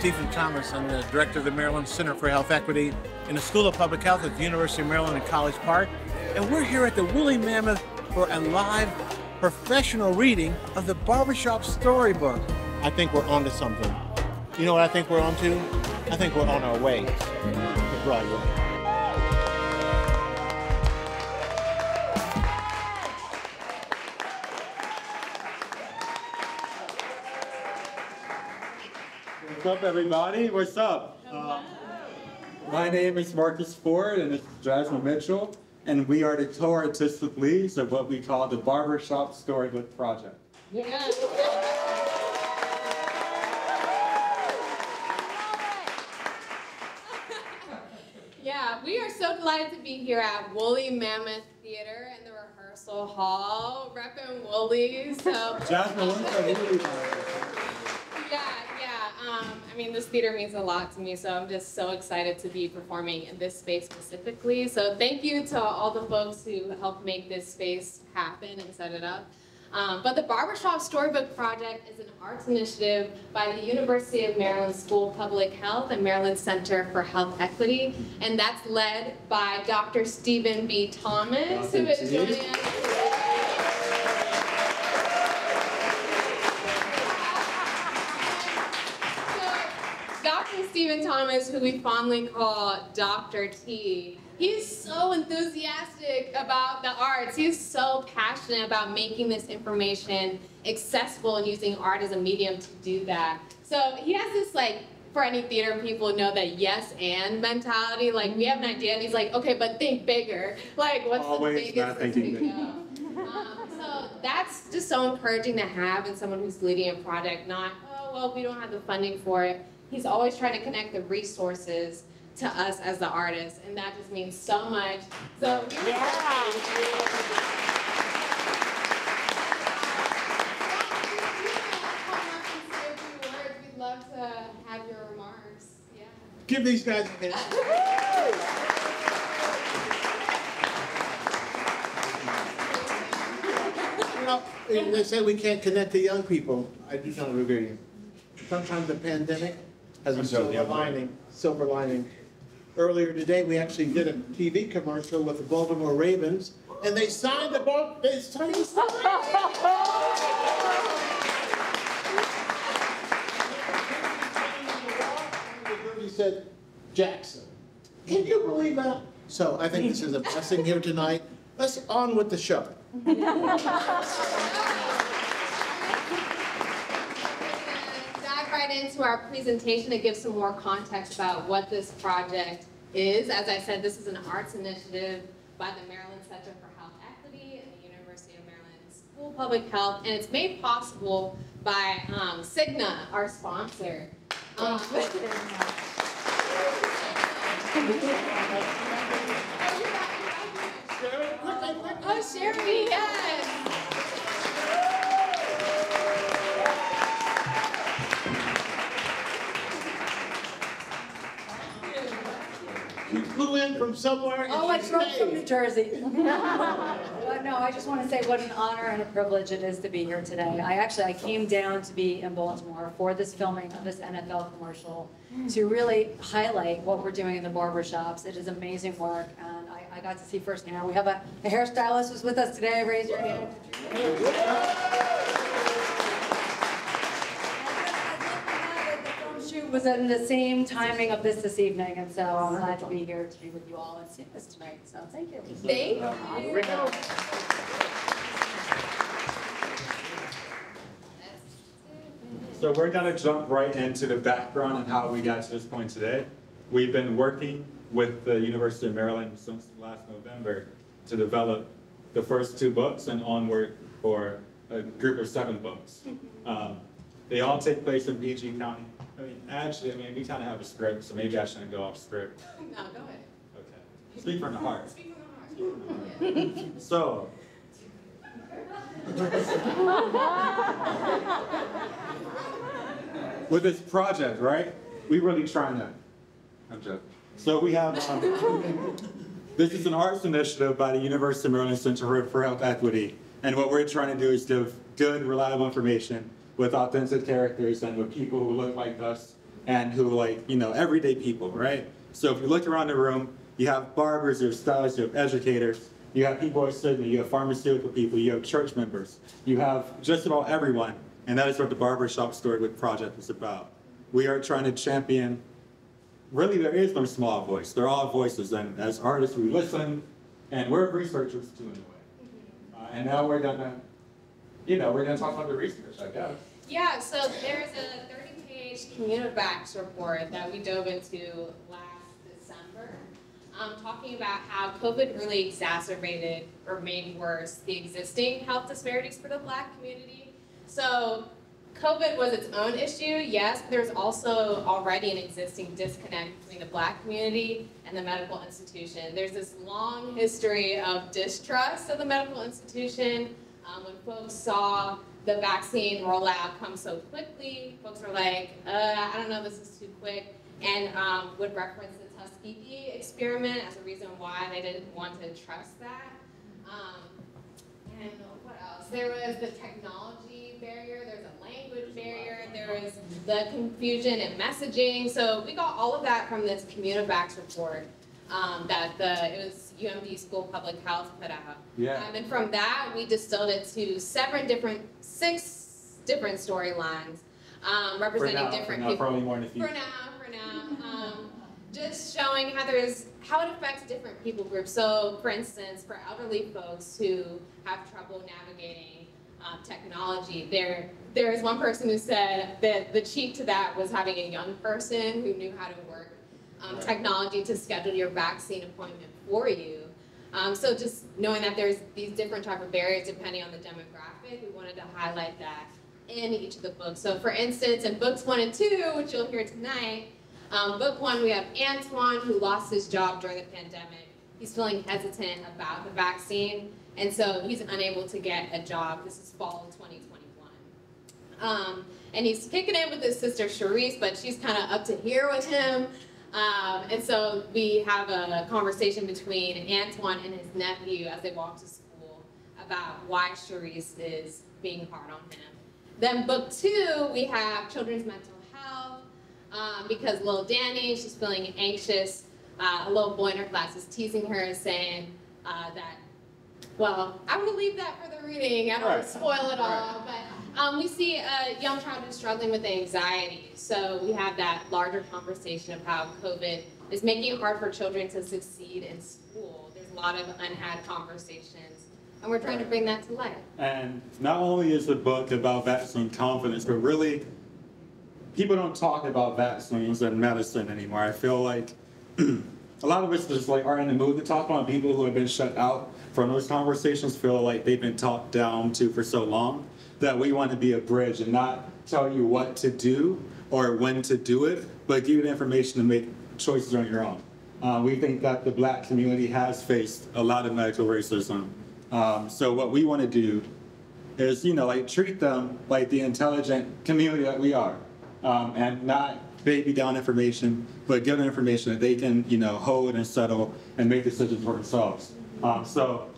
Stephen Thomas. I'm the director of the Maryland Center for Health Equity in the School of Public Health at the University of Maryland in College Park. And we're here at the Woolly Mammoth for a live professional reading of the Barbershop Storybook. I think we're onto something. You know what I think we're onto? I think we're on our way to Broadway. Up, everybody? What's up? Uh, my name is Marcus Ford, and this is Jasmine Mitchell, and we are the co-artistic leads of what we call the Barbershop Storybook Project. Yeah, we are so delighted to be here at Woolly Mammoth Theater in the rehearsal hall, repping Woolly. So Jasmine, what's our lead? yeah, yeah. Um, I mean, this theater means a lot to me, so I'm just so excited to be performing in this space specifically. So thank you to all the folks who helped make this space happen and set it up. Um, but the Barbershop Storybook Project is an arts initiative by the University of Maryland School of Public Health and Maryland Center for Health Equity, and that's led by Dr. Stephen B. Thomas, who is joining us. Dr. Stephen Thomas, who we fondly call Dr. T, he's so enthusiastic about the arts. He's so passionate about making this information accessible and using art as a medium to do that. So he has this like for any theater people know that yes and mentality. Like we have an idea and he's like, okay, but think bigger. Like what's Always the biggest not thinking big. go? Um, so that's just so encouraging to have in someone who's leading a project, not, oh, well, we don't have the funding for it. He's always trying to connect the resources to us as the artists, and that just means so much. So, We'd love to have your remarks. Yeah. Give these guys a hand. You know, they say we can't connect to young people. I do not agree. Sometimes the pandemic has a silver lining, silver lining. Earlier today, we actually did a TV commercial with the Baltimore Ravens, and they signed the ball, they signed He said, Jackson. Can you believe that? So I think this is a blessing here tonight. Let's on with the show. Right into our presentation to give some more context about what this project is. As I said, this is an arts initiative by the Maryland Center for Health Equity and the University of Maryland School of Public Health, and it's made possible by um, Cigna, our sponsor. Um, Oh, Sherry, yes. You flew in from somewhere and Oh, I you drove from New. Jersey. But no, I just want to say what an honor and a privilege it is to be here today. I actually, I came down to be in Baltimore for this filming of this NFL commercial hmm. to really highlight what we're doing in the barbershops. It is amazing work, and I, I got to see firsthand. We have a, a hairstylist was with us today. Raise your hand. The film shoot was in the same timing of this this evening, and so I'm glad to be here to be with you all and see this tonight. So thank you. Thank you. So we're gonna jump right into the background and how we got to this point today. We've been working with the University of Maryland since last November to develop the first two books and onward for a group of seven books. Um, They all take place in PG County. I mean, actually, I mean, we kind of have a script, so maybe I shouldn't go off script. No, go ahead. Okay. Speak from the heart. Speak from the heart. So. With this project, right? We really trying to. I'm joking. So we have. Um, this is an arts initiative by the University of Maryland Center for Health Equity, and what we're trying to do is give good, reliable information with authentic characters and with people who look like us and who like, you know, everyday people, right? So if you look around the room, you have barbers, you have stylists, you have educators, you have people at Cigna, you have pharmaceutical people, you have church members, you have just about everyone. And that is what the Barbershop Storybook Project is about. We are trying to champion, really there is no small voice, they're all voices. And as artists, we listen, and we're researchers too in a way. Uh, and now we're gonna, you know, we're gonna talk about the research, I guess. Yeah, so there's a 30-page Communivax report that we dove into last December, um, talking about how COVID really exacerbated or made worse the existing health disparities for the Black community. So COVID was its own issue, yes, but there's also already an existing disconnect between the Black community and the medical institution. There's this long history of distrust of the medical institution. Um, when folks saw the vaccine rollout come so quickly. Folks were like, uh, I don't know, this is too quick, and um, would reference the Tuskegee experiment as a reason why they didn't want to trust that. Um, and what else? There was the technology barrier, there's a language barrier, there was the confusion in messaging. So we got all of that from this Communivax report um, that the it was UMD School Public Health put out. Yeah. Um, and from that, we distilled it to seven different, six different storylines, um, representing now, different now, people. probably more in the For now, for now, um, just showing how there's how it affects different people groups. So, for instance, for elderly folks who have trouble navigating um, technology, there there is one person who said that the cheat to that was having a young person who knew how to work um, technology to schedule your vaccine appointment for you. Um, so just knowing that there's these different type of barriers depending on the demographic, we wanted to highlight that in each of the books. So for instance, in books one and two, which you'll hear tonight, um, book one we have Antoine who lost his job during the pandemic. He's feeling hesitant about the vaccine, and so he's unable to get a job. This is fall of 2021. Um, and he's kicking in with his sister Charisse, but she's kind of up to here with him. Um, and so we have a conversation between Antoine and his nephew as they walk to school about why Charisse is being hard on him. Then book two, we have children's mental health, um, because little Danny, she's feeling anxious. Uh, a little boy in her class is teasing her and saying uh, that well, I'm gonna leave that for the reading. I don't want Right. to spoil it all, but um, we see a young child who's struggling with anxiety. So we have that larger conversation of how COVID is making it hard for children to succeed in school. There's a lot of unhad conversations, and we're trying to bring that to light. And not only is the book about vaccine confidence, but really, people don't talk about vaccines and medicine anymore. I feel like a lot of us just like aren't in the mood to talk about people who have been shut out from those conversations feel like they've been talked down to for so long that we want to be a bridge and not tell you what to do or when to do it, but give you the information to make choices on your own. Uh, we think that the black community has faced a lot of medical racism. Um, so what we want to do is, you know, like treat them like the intelligent community that we are, um, and not baby down information, but give them information that they can, you know, hold and settle and make decisions for themselves. Um, so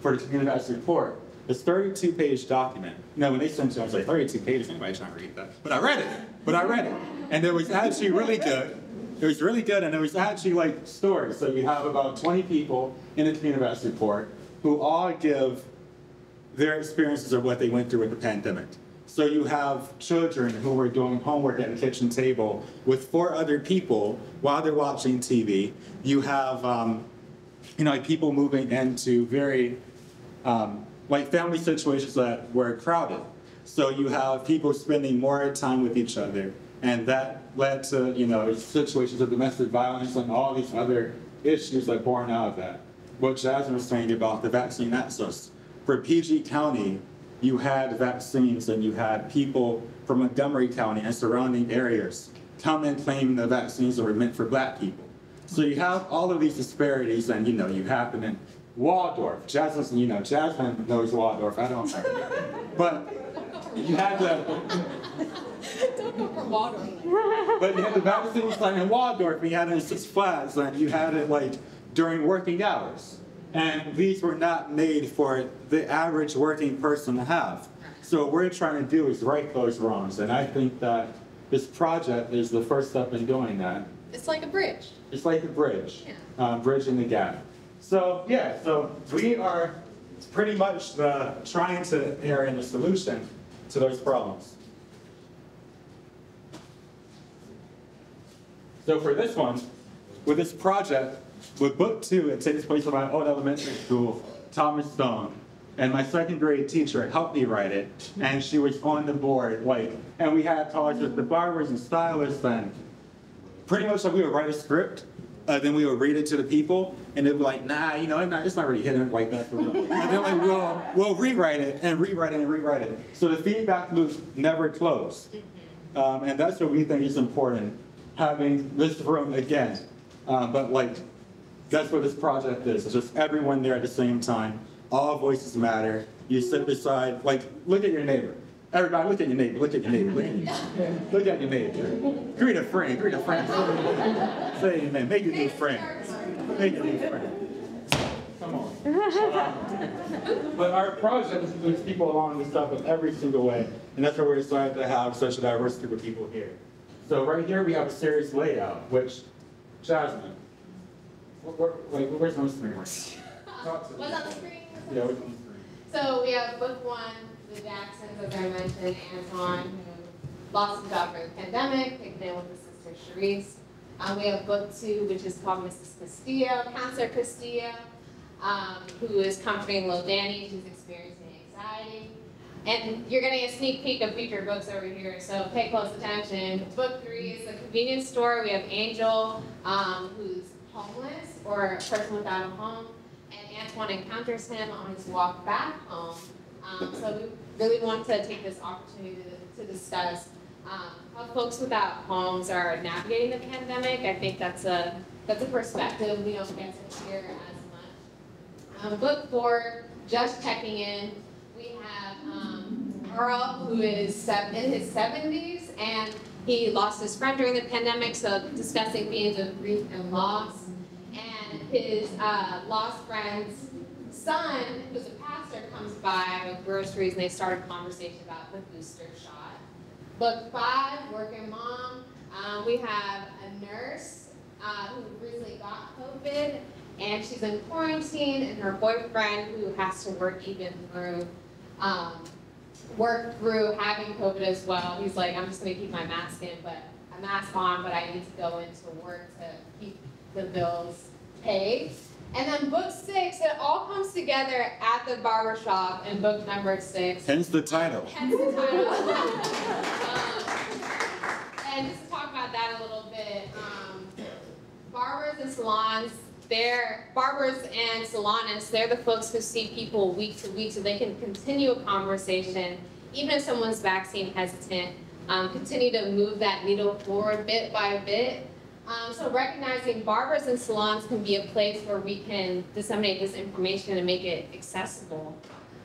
for the Communivax report, it's 32 page document. No, when they sent it, me, I was like, 32 pages, anybody's to read that. But I read it, but I read it. And it was actually really good. It was really good, and it was actually like stories. So you have about 20 people in the Communivax report who all give their experiences of what they went through with the pandemic. So you have children who were doing homework at the kitchen table with four other people while they're watching TV. You have, um, you know, like people moving into very, um, like family situations that were crowded. So you have people spending more time with each other, and that led to, you know, situations of domestic violence and all these other issues that born out of that. What Jasmine was saying about the vaccine access. For PG County, you had vaccines and you had people from Montgomery County and surrounding areas come and claim the vaccines were meant for black people. So you have all of these disparities and, you know, you have them in Waldorf. Jasmine, you know, Jasmine knows Waldorf, I don't know. But you had the, Don't go for water. but you had the vaccines like in Waldorf, and you had it in Six Flags, and you had it like during working hours. And these were not made for the average working person to have. So what we're trying to do is right those wrongs, and I think that this project is the first step in doing that. It's like a bridge. It's like a bridge, Yeah. uh, bridging the gap. So yeah, so we are pretty much the, trying to err in the solution to those problems. So for this one, with this project, with book two, it takes place in my old elementary school, Thomas Stone. And my second grade teacher helped me write it, and she was on the board, like, and we had talks with the barbers and stylists and pretty much like we would write a script, uh, then we would read it to the people, and they'd be like, nah, you know, it's not, it's not really hitting like that for real. And they're like, well, we'll rewrite it and rewrite it and rewrite it. So the feedback loop never close. Um, and that's what we think is important, having this room again. Um, but like, that's what this project is. It's just everyone there at the same time. All voices matter. You sit beside, like, look at your neighbor. Everybody, look at your neighbor. Look at your neighbor. Look at your neighbor. Look at your neighbor. Greet a friend. Greet a friend. Say amen. Make a new friend. Make a new friend. Come on. But our project moves people along and stuff in every single way. And that's why we're excited to have such a diverse group of people here. So right here, we have a series layout, which, Jasmine, where, where, like, where's my screen? Talk to me. What's on the screen? Yeah, where's my screen? So we have book one, the Jacksons, as I mentioned, Antoine, who lost his job for the pandemic, taken in with his sister Sharice. Um, we have book two, which is called Mrs. Castillo, Counselor Castillo, um, who is comforting little Danny, who's experiencing anxiety. And you're getting a sneak peek of future books over here, so pay close attention. Book three is the convenience store. We have Angel, um, who's homeless or a person without a home and Antoine encounters him on his walk back home. Um, so we really want to take this opportunity to, to discuss um, how folks without homes are navigating the pandemic. I think that's a that's a perspective we don't get to hear as much. Um, book four, just checking in. We have um, Earl, who is in his 70s, and he lost his friend during the pandemic, so discussing themes of grief and loss and his uh, lost friend's son, who's a pastor, comes by with groceries and they start a conversation about the booster shot. Book five, working mom. Um, we have a nurse uh, who recently got COVID and she's in quarantine, and her boyfriend, who has to work even through. Um, work through having COVID as well. He's like, I'm just gonna keep my mask in, but a mask on, but I need to go into work to keep the bills paid. And then book six, it all comes together at the barbershop in book number six. Hence the title. Hence the title. Um, And just to talk about that a little bit, um, barbers and salons, they're, barbers and salonists, they're the folks who see people week to week, so they can continue a conversation, even if someone's vaccine hesitant, um, continue to move that needle forward bit by bit. Um, so recognizing barbers and salons can be a place where we can disseminate this information and make it accessible.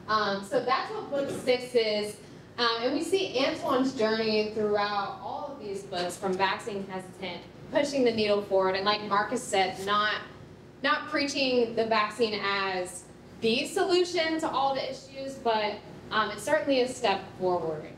Um, so that's what book six is. Um, and we see Antoine's journey throughout all of these books, from vaccine hesitant, pushing the needle forward, and like Marcus said, not not preaching the vaccine as the solution to all the issues, but um, it's certainly a step forward.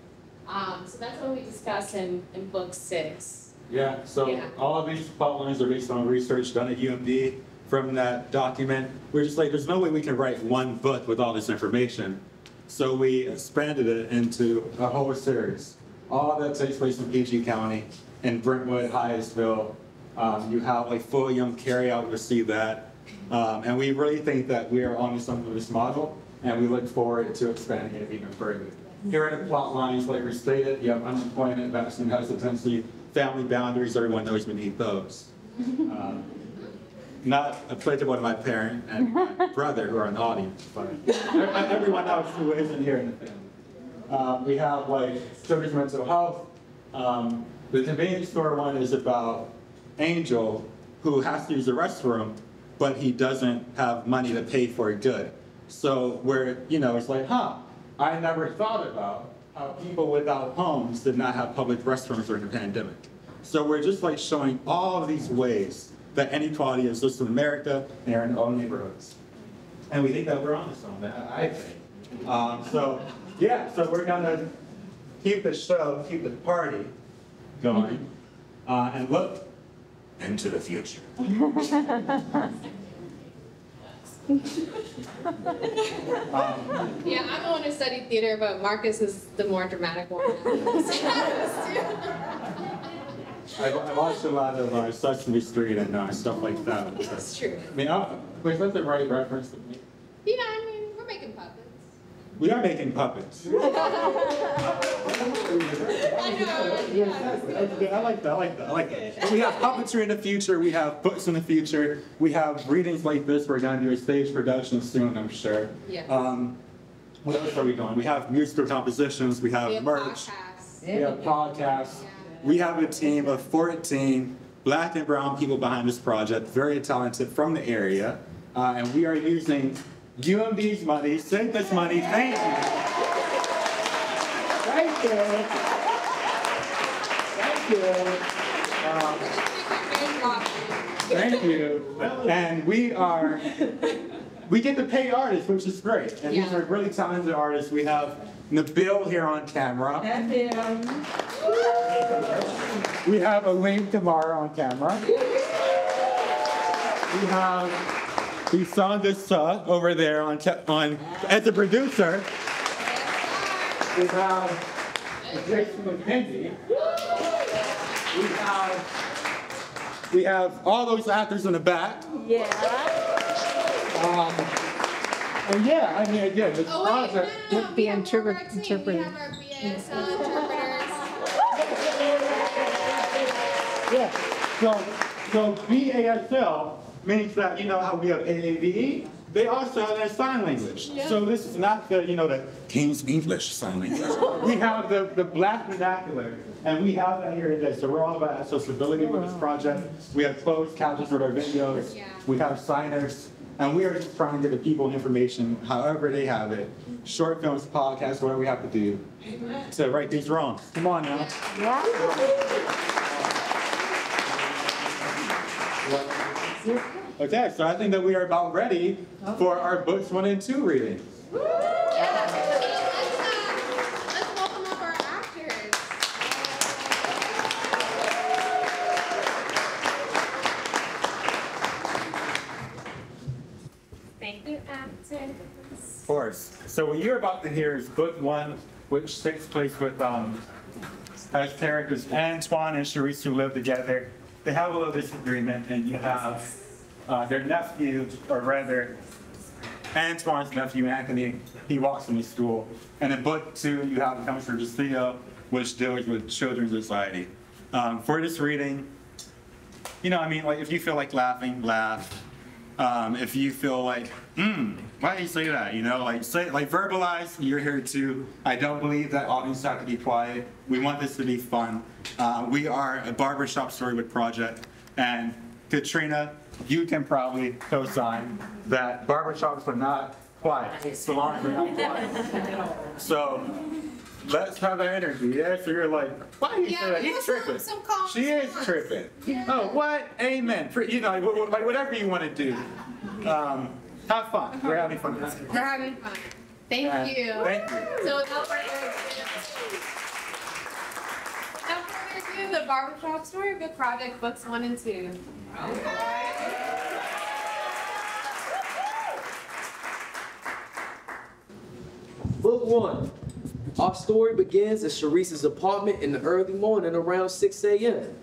Um, so that's what we discuss in, in book six. Yeah, so Yeah. all of these plot lines are based on research done at UMD from that document. We're just like, there's no way we can write one book with all this information. So we expanded it into a whole series. All that takes place in PG County, in Brentwood, Hyattsville. Um, you have like Fulham, carry out to see that. Um, and we really think that we are on some of this model, and we look forward to expanding it even further. Here are the plot lines, like we stated, you have unemployment, vaccine hesitancy, family boundaries, everyone knows we need those. Um, Not applicable to my parent and my brother who are in the audience, but everyone else who isn't here in the family. Um, we have like children's mental health. Um, the convenience store one is about Angel who has to use the restroom, but he doesn't have money to pay for a good. So where, you know, it's like, huh, I never thought about how people without homes did not have public restrooms during the pandemic. So we're just like showing all of these ways that inequality exists in America and in all neighborhoods. And we think that we're on something, I I think. Um, so, yeah, so we're gonna keep the show, keep the party going. Uh, and look into the future. Yeah, I'm the one who studied theater, but Marcus is the more dramatic one. I, I watched a lot of uh, Sesame Street and uh, stuff like that. That's true. I mean, uh, was that the right reference to me? Yeah, I mean, we're making puppets. We are making puppets. I know. Yeah. I like that. I like that. I like that. We have puppetry in the future. We have books in the future. We have readings like this. We're going to do a stage production soon, I'm sure. Yes. Um, what else are we doing? We have musical compositions. We have, We have merch. podcasts. We have podcasts. We have a team of 14 black and brown people behind this project, very talented from the area. Uh, and we are using UMD's money, this money, thank you. Thank you. Thank you. Um, Thank you. And we are, we get to pay artists, which is great. And these are really talented artists. We have Nabil here on camera. We have Elaine Tamara on camera. We have Isanda Suh over there on, ca- on as a producer. We have Jason McKenzie. We have we have all those actors in the back. Yeah. Um, and yeah, I mean again, this Oh, wait, no, project. no, no. With the have more of our interpret- team. interpreter. We have our BSL interpreters. Yeah. So, so BASL means that, you know how we have AAVE? They also have their sign language. So this is not the, you know, the King's English sign language. we have the, the black vernacular, and we have that here today. So we're all about accessibility with this project. We have closed captions with our videos. Yeah. We have signers. And we are just trying to get the people information however they have it. Short films, podcasts, whatever we have to do to right these wrongs. Come on now. Okay, so I think that we are about ready for our books one and two reading. Let's, welcome up our actors. Thank you, actors. Of course. So what you're about to hear is book one, which takes place with um, as characters Antoine and Charisse who live together. They have a little disagreement, and you have uh, their nephew, or rather, Antoine's nephew Anthony. He walks in the school. And in book two, you have the Comes from Lucia, which deals with children's anxiety. Um, for this reading, you know, I mean, like if you feel like laughing, laugh. Um, if you feel like, hmm, why do you say that? You know, like say, like verbalize. You're here too. I don't believe that audiences have to be quiet. We want this to be fun. Uh, we are a barbershop storybook project, and Katrina, you can probably co-sign that barbershops are not quiet. Salons are not quiet. So let's have that energy. Yeah, so you're like, why do you Yeah, say that? give He's us some- tripping. some She is response. tripping. Oh, what? Amen. For- You know, like, wh- wh- like whatever you want to do. Um, have fun. We're having fun. We're having fun. Thank Uh, you. Thank you. So without further ado, without further ado, the barbershop storybook project books one and two. Book one. Our story begins at Sharice's apartment in the early morning around 6 a.m.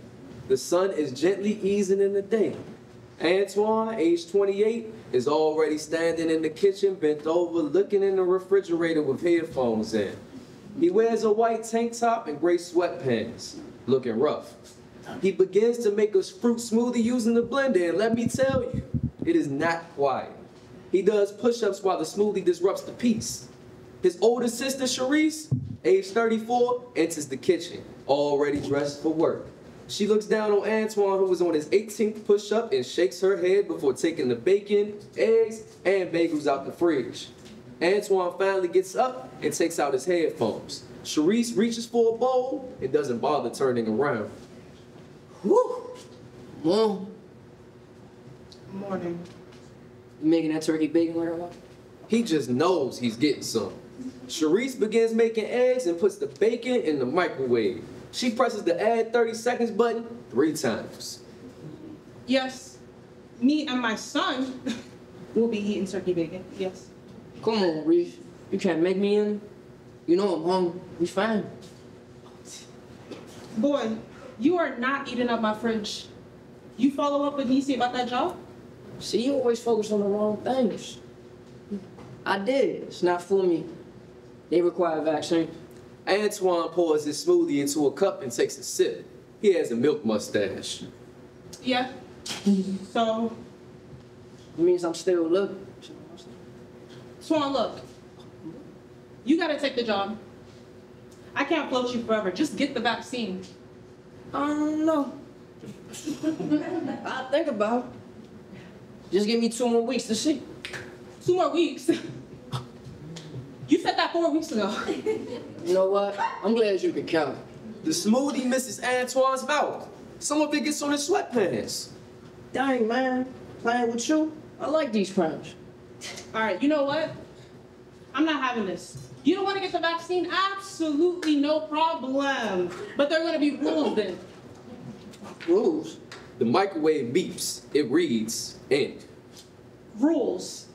The sun is gently easing in the day. Antoine, age 28, is already standing in the kitchen, bent over, looking in the refrigerator with headphones in. He wears a white tank top and gray sweatpants, looking rough. He begins to make a fruit smoothie using the blender, and let me tell you, it is not quiet. He does push ups while the smoothie disrupts the peace. His older sister, Sharice, age 34, enters the kitchen, already dressed for work. She looks down on Antoine, who was on his 18th push up, and shakes her head before taking the bacon, eggs, and bagels out the fridge. Antoine finally gets up and takes out his headphones. Sharice reaches for a bowl and doesn't bother turning around. Whew. Mom. Morning. You making that turkey bacon right away? He just knows he's getting some. Sharice begins making eggs and puts the bacon in the microwave. She presses the add 30 seconds button three times. Yes, me and my son will be eating turkey bacon. Yes. Come on, Reese. You can't make me in. You know I'm hungry. We fine. Boy, you are not eating up my fridge. You follow up with Nisi about that job? See, you always focus on the wrong things. I did. It's not for me. They require a vaccine. Antoine pours his smoothie into a cup and takes a sip. He has a milk mustache. Yeah. So, It means I'm still looking. Swan, look. You gotta take the job. I can't float you forever. Just get the vaccine. I don't know. I'll think about it. Just give me two more weeks to see. Two more weeks. You said that four weeks ago. You know what? I'm glad you can count. The smoothie misses Antoine's mouth. Some of it gets on his sweatpants. Dang, man. Playing with you? I like these crimes. All right, you know what? I'm not having this. You don't want to get the vaccine? Absolutely no problem. But there are going to be rules then. Rules. The microwave beeps. It reads, end. Rules.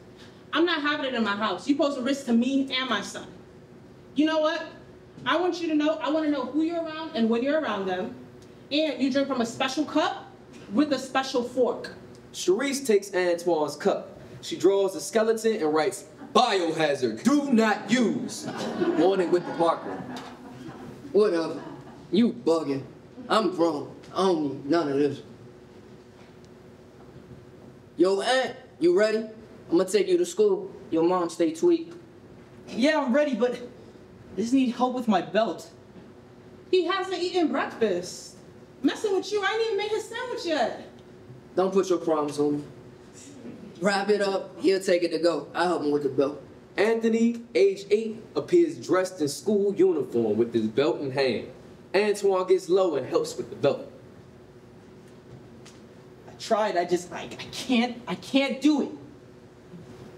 I'm not having it in my house. You pose a risk to me and my son. You know what? I want you to know, I want to know who you're around and when you're around them. And you drink from a special cup with a special fork. Charisse takes Antoine's cup. She draws a skeleton and writes, Biohazard, do not use, on it with the marker. Whatever. You bugging. I'm grown. I don't need none of this. Yo, Ant, you ready? I'm gonna take you to school. Your mom stay tweaked. Yeah, I'm ready, but I just need help with my belt. He hasn't eaten breakfast. Messing with you, I ain't even made his sandwich yet. Don't put your problems on me. Wrap it up. He'll take it to go. I'll help him with the belt. Anthony, age 8, appears dressed in school uniform with his belt in hand. Antoine gets low and helps with the belt. I tried, I just, I, I can't, I can't do it.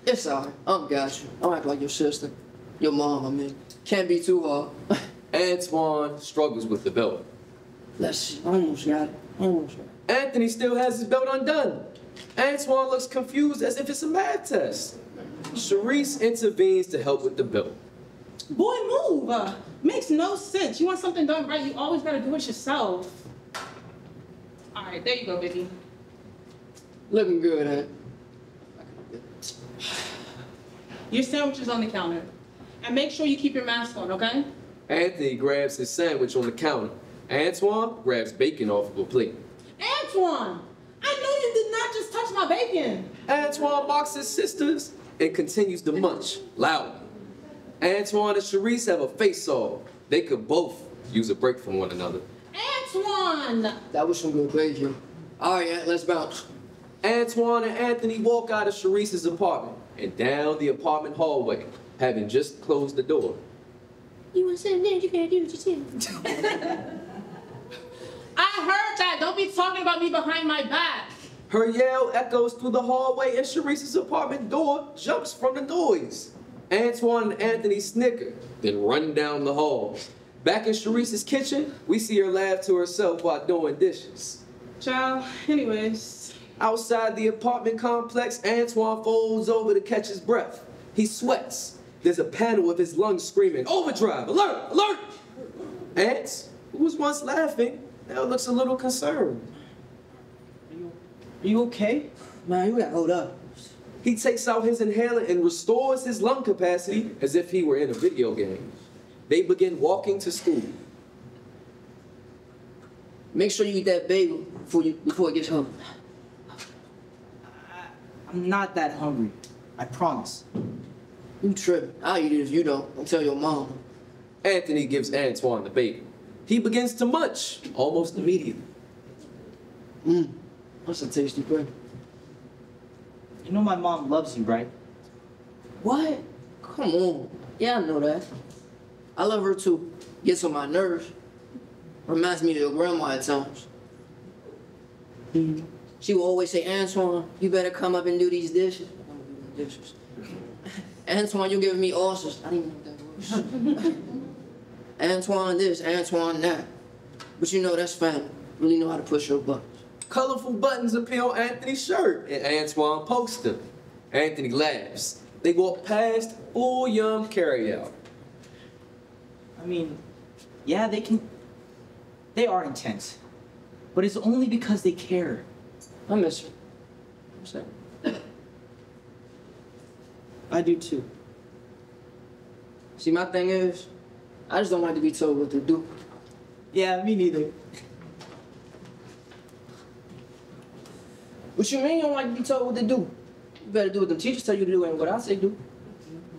It's alright. I'm got you. Don't act like your sister. Your mom, I mean. Can't be too hard. Antoine struggles with the belt. Let's see. I Almost got it. Almost got it. Anthony still has his belt undone. Antoine looks confused as if it's a math test. Charisse intervenes to help with the belt. Boy, move. Uh, makes no sense. You want something done right, you always gotta do it yourself. All right, there you go, baby. Looking good, Ant. Your sandwich is on the counter. And make sure you keep your mask on, okay? Anthony grabs his sandwich on the counter. Antoine grabs bacon off of a plate. Antoine, I know you did not just touch my bacon. Antoine mocks his sisters and continues to munch loudly. Antoine and Charisse have a face-off. They could both use a break from one another. Antoine! That was some good bacon. Alright, Ant, let's bounce. Antoine and Anthony walk out of Charisse's apartment and down the apartment hallway, having just closed the door. You want something there? You gotta do what you said. I heard that. Don't be talking about me behind my back. Her yell echoes through the hallway and Charisse's apartment door jumps from the noise. Antoine and Anthony snicker, then run down the hall. Back in Charisse's kitchen, we see her laugh to herself while doing dishes. Child, anyways. Outside the apartment complex, Antoine folds over to catch his breath. He sweats. There's a panel of his lungs screaming, Overdrive! Alert! Alert! Ant, who was once laughing, now looks a little concerned. Are you okay? Man, you gotta hold up. He takes out his inhaler and restores his lung capacity as if he were in a video game. They begin walking to school. Make sure you eat that bagel before you before it gets hungry. I'm not that hungry. I promise. You tripping. I'll eat it if you don't. I'll tell your mom. Anthony gives Antoine the bagel. He begins to munch almost immediately. Mmm. That's a tasty bread. You know my mom loves you, right? What? Come on. Yeah, I know that. I love her too. Gets on my nerves. Reminds me of your grandma at times. Mm. She will always say, Antoine, you better come up and do these dishes. I'm gonna do the dishes. Antoine, you're giving me ulcers. I didn't even know what that was. Antoine this, Antoine that. But you know, that's family. Really know how to push your buttons. Colorful buttons appear on Anthony's shirt, and Antoine pokes them. Anthony laughs. They walk past full yum carryout. I mean, yeah, they can. They are intense. But it's only because they care. I miss her. So, I do too. see, my thing is, I just don't like to be told what to do. Yeah, me neither. What you mean you don't like to be told what to do? You better do what the teachers tell you to do and what I say do.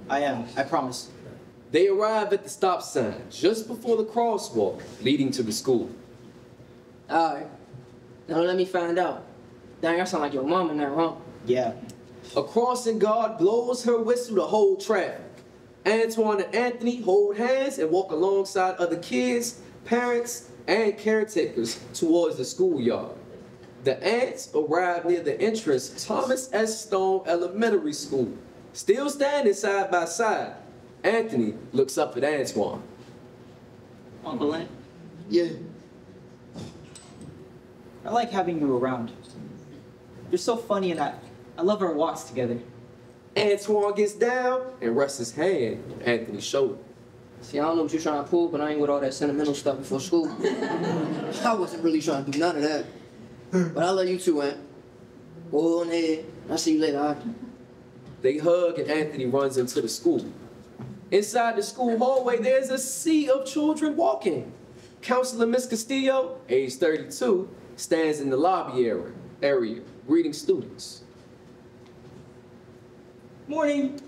I am. I promise. They arrive at the stop sign just before the crosswalk leading to the school. All right. Now let me find out. Dang, I sound like your mom in that wrong. Yeah. A crossing guard blows her whistle to hold traffic. Antoine and Anthony hold hands and walk alongside other kids, parents, and caretakers towards the schoolyard. The ants arrive near the entrance Thomas S. Stone Elementary School. Still standing side by side, Anthony looks up at Antoine. Uncle Len, Yeah. I like having you around. You're so funny and I, I love our walks together. Antoine gets down and rests his hand on Anthony's shoulder. See, I don't know what you're trying to pull, but I ain't with all that sentimental stuff before school. I wasn't really trying to do none of that. But I love you too, Ant. Go on ahead. I'll see you later, all right? They hug and Anthony runs into the school. Inside the school hallway, there's a sea of children walking. Counselor Miss Castillo, age 32, stands in the lobby area, area greeting students. Morning.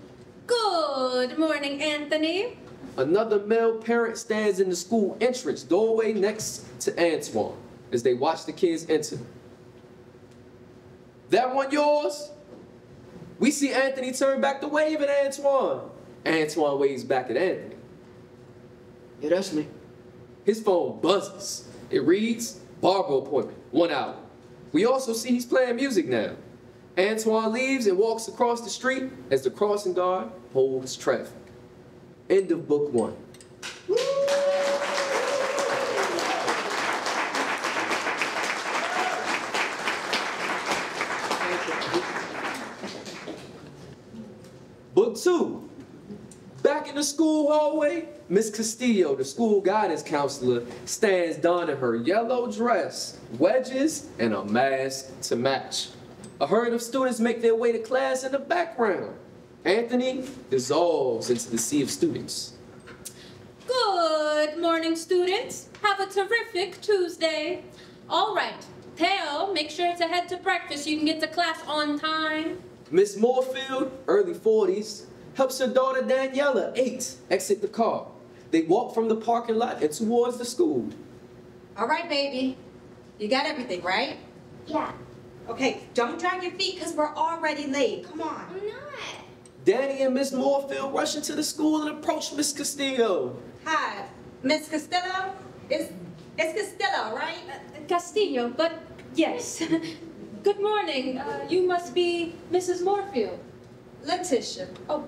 Good morning, Anthony. Another male parent stands in the school entrance doorway next to Antoine as they watch the kids enter. That one yours? We see Anthony turn back to wave at Antoine. Antoine waves back at Anthony. Yeah, that's me. His phone buzzes. It reads, barber appointment, one hour. We also see he's playing music now. Antoine leaves and walks across the street as the crossing guard holds traffic. End of book one. Book two. In the school hallway, Miss Castillo, the school guidance counselor, stands donning her yellow dress, wedges, and a mask to match. A herd of students make their way to class in the background. Anthony dissolves into the sea of students. Good morning, students. Have a terrific Tuesday. All right, Theo, make sure to head to breakfast so you can get to class on time. Miss Moorfield, early 40s, helps her daughter Daniela, 8, exit the car. They walk from the parking lot and towards the school. All right, baby. You got everything, right? Yeah. Okay, don't drag your feet because we're already late. Come on. I'm not. Danny and Miss Moorfield rush into the school and approach Miss Castillo. Hi, Miss Castillo. It's, it's Castillo, right? Castillo, but yes. Good morning. Uh, you must be Mrs. Moorfield. Letitia. Oh,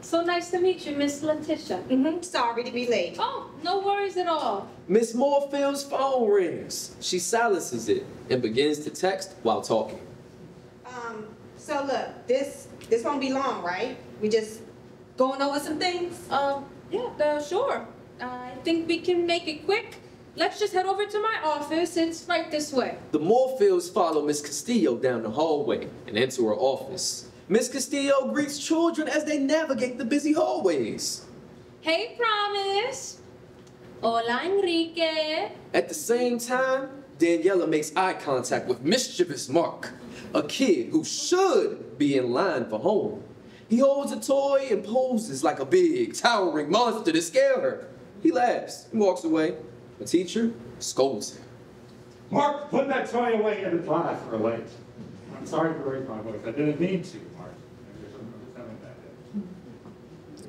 so nice to meet you, Miss Letitia. Mm-hmm. Sorry to be late. Oh, no worries at all. Miss Moorfield's phone rings. She silences it and begins to text while talking. Um, so look, this this won't be long, right? We just going over some things. Um, yeah, uh, sure. I think we can make it quick. Let's just head over to my office. It's right this way. The Moorfields follow Miss Castillo down the hallway and enter her office. Miss Castillo greets children as they navigate the busy hallways. Hey, Promise. Hola, Enrique. At the same time, Daniela makes eye contact with mischievous Mark, a kid who should be in line for home. He holds a toy and poses like a big, towering monster to scare her. He laughs and walks away. The teacher scolds him. Mark, put that toy away in the class. We're late. I'm sorry for raising my voice. I didn't mean to, Mark. I'm just- I'm just having a bad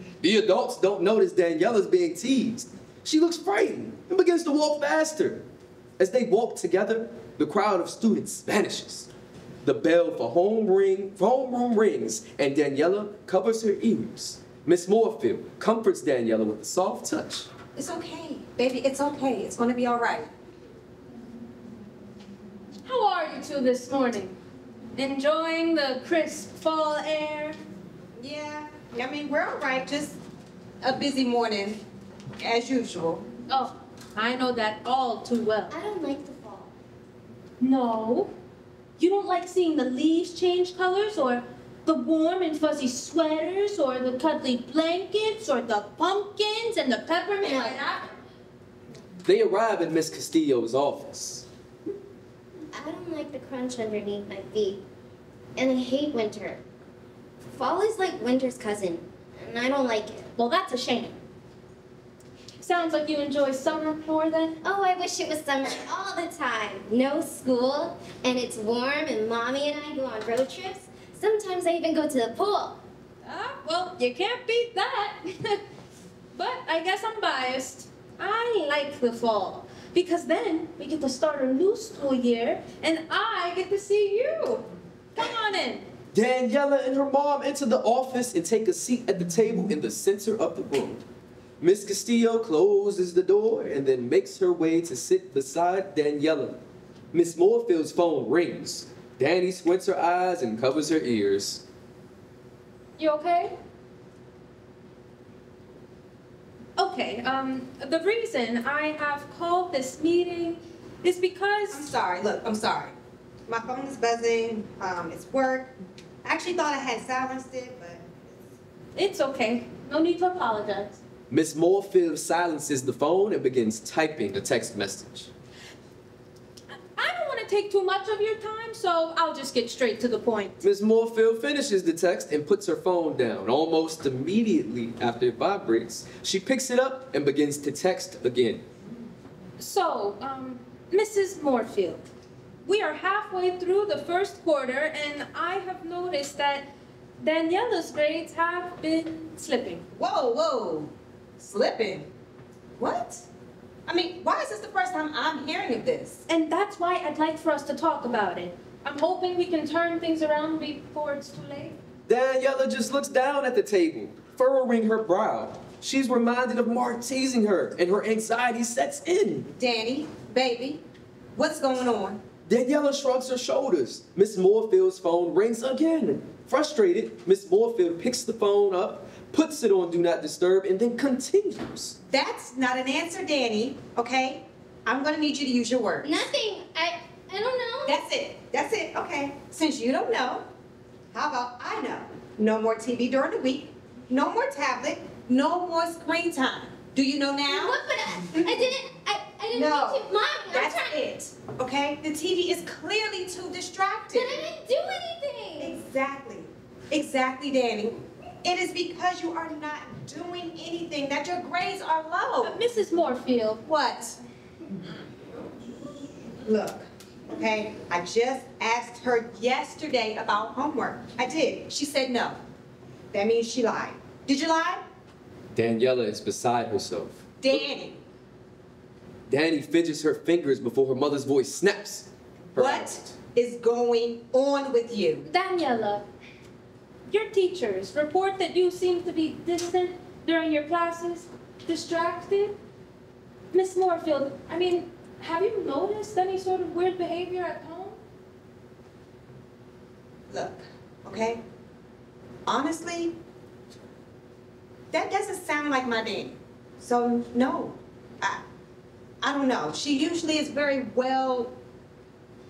day. The adults don't notice Daniela's being teased. She looks frightened and begins to walk faster. As they walk together, the crowd of students vanishes. The bell for home ring, for homeroom rings, and Daniela covers her ears. Miss Moorfield comforts Daniela with a soft touch. It's okay, baby. It's okay. It's gonna be all right. How are you two this morning? Enjoying the crisp fall air? Yeah, I mean, we're all right, just a busy morning, as usual. Oh, I know that all too well. I don't like the fall. No. You don't like seeing the leaves change colors or the warm and fuzzy sweaters or the cuddly blankets or the pumpkins and the peppermint. They arrive in Miss Castillo's office. I don't like the crunch underneath my feet. And I hate winter. Fall is like winter's cousin, and I don't like it. Well, that's a shame. Sounds like you enjoy summer more then? Oh, I wish it was summer all the time. No school, and it's warm, and mommy and I go on road trips. Sometimes I even go to the pool. Ah, well, you can't beat that. but I guess I'm biased. I like the fall because then we get to start a new school year and I get to see you. Come on in. Daniela and her mom enter the office and take a seat at the table in the center of the room. Miss Castillo closes the door and then makes her way to sit beside Daniela. Miss Morefield's phone rings. Danny squints her eyes and covers her ears. You okay? Okay, um, the reason I have called this meeting is because. I'm sorry, look, I'm sorry. My phone is buzzing, um, it's work. I actually thought I had silenced it, but. It's okay. No need to apologize. Miss Morefield silences the phone and begins typing a text message. I don't want to take too much of your time, so I'll just get straight to the point. Miss Morefield finishes the text and puts her phone down. Almost immediately after it vibrates, she picks it up and begins to text again. So, um, Mrs. Morefield, we are halfway through the first quarter, and I have noticed that Daniela's grades have been slipping. Whoa, whoa, slipping? What? I mean, why is this the first time I'm hearing of this? And that's why I'd like for us to talk about it. I'm hoping we can turn things around before it's too late. Daniela just looks down at the table, furrowing her brow. She's reminded of Mark teasing her, and her anxiety sets in. Danny, baby, what's going on? Daniela shrugs her shoulders. Miss Morefield's phone rings again. Frustrated, Miss Morefield picks the phone up, puts it on Do Not Disturb, and then continues. That's not an answer, Danny, okay? I'm gonna need you to use your words. Nothing. I I don't know. That's it. That's it. Okay. Since you don't know, how about I know? No more TV during the week. No more tablet. No more screen time. Do you know now? What? But I, I didn't. I, I didn't No. mean to. Mommy, I'm That's trying. it. Okay? The TV is clearly too distracting. But I didn't do anything. Exactly. Exactly, Danny. It is because you are not doing anything that your grades are low. But Mrs. Morefield, What? Look, okay, I just asked her yesterday about homework. I did. She said no. That means she lied. Did you lie? Daniela is beside herself. Danny, Danny fidgets her fingers before her mother's voice snaps. her what out. is going on with you? Daniela, your teachers report that you seem to be distant during your classes, distracted. Miss Morefield, I mean, have you noticed any sort of weird behavior at home? Look, okay? Honestly, that doesn't sound like my Danny. So, no. I, I don't know. She usually is very well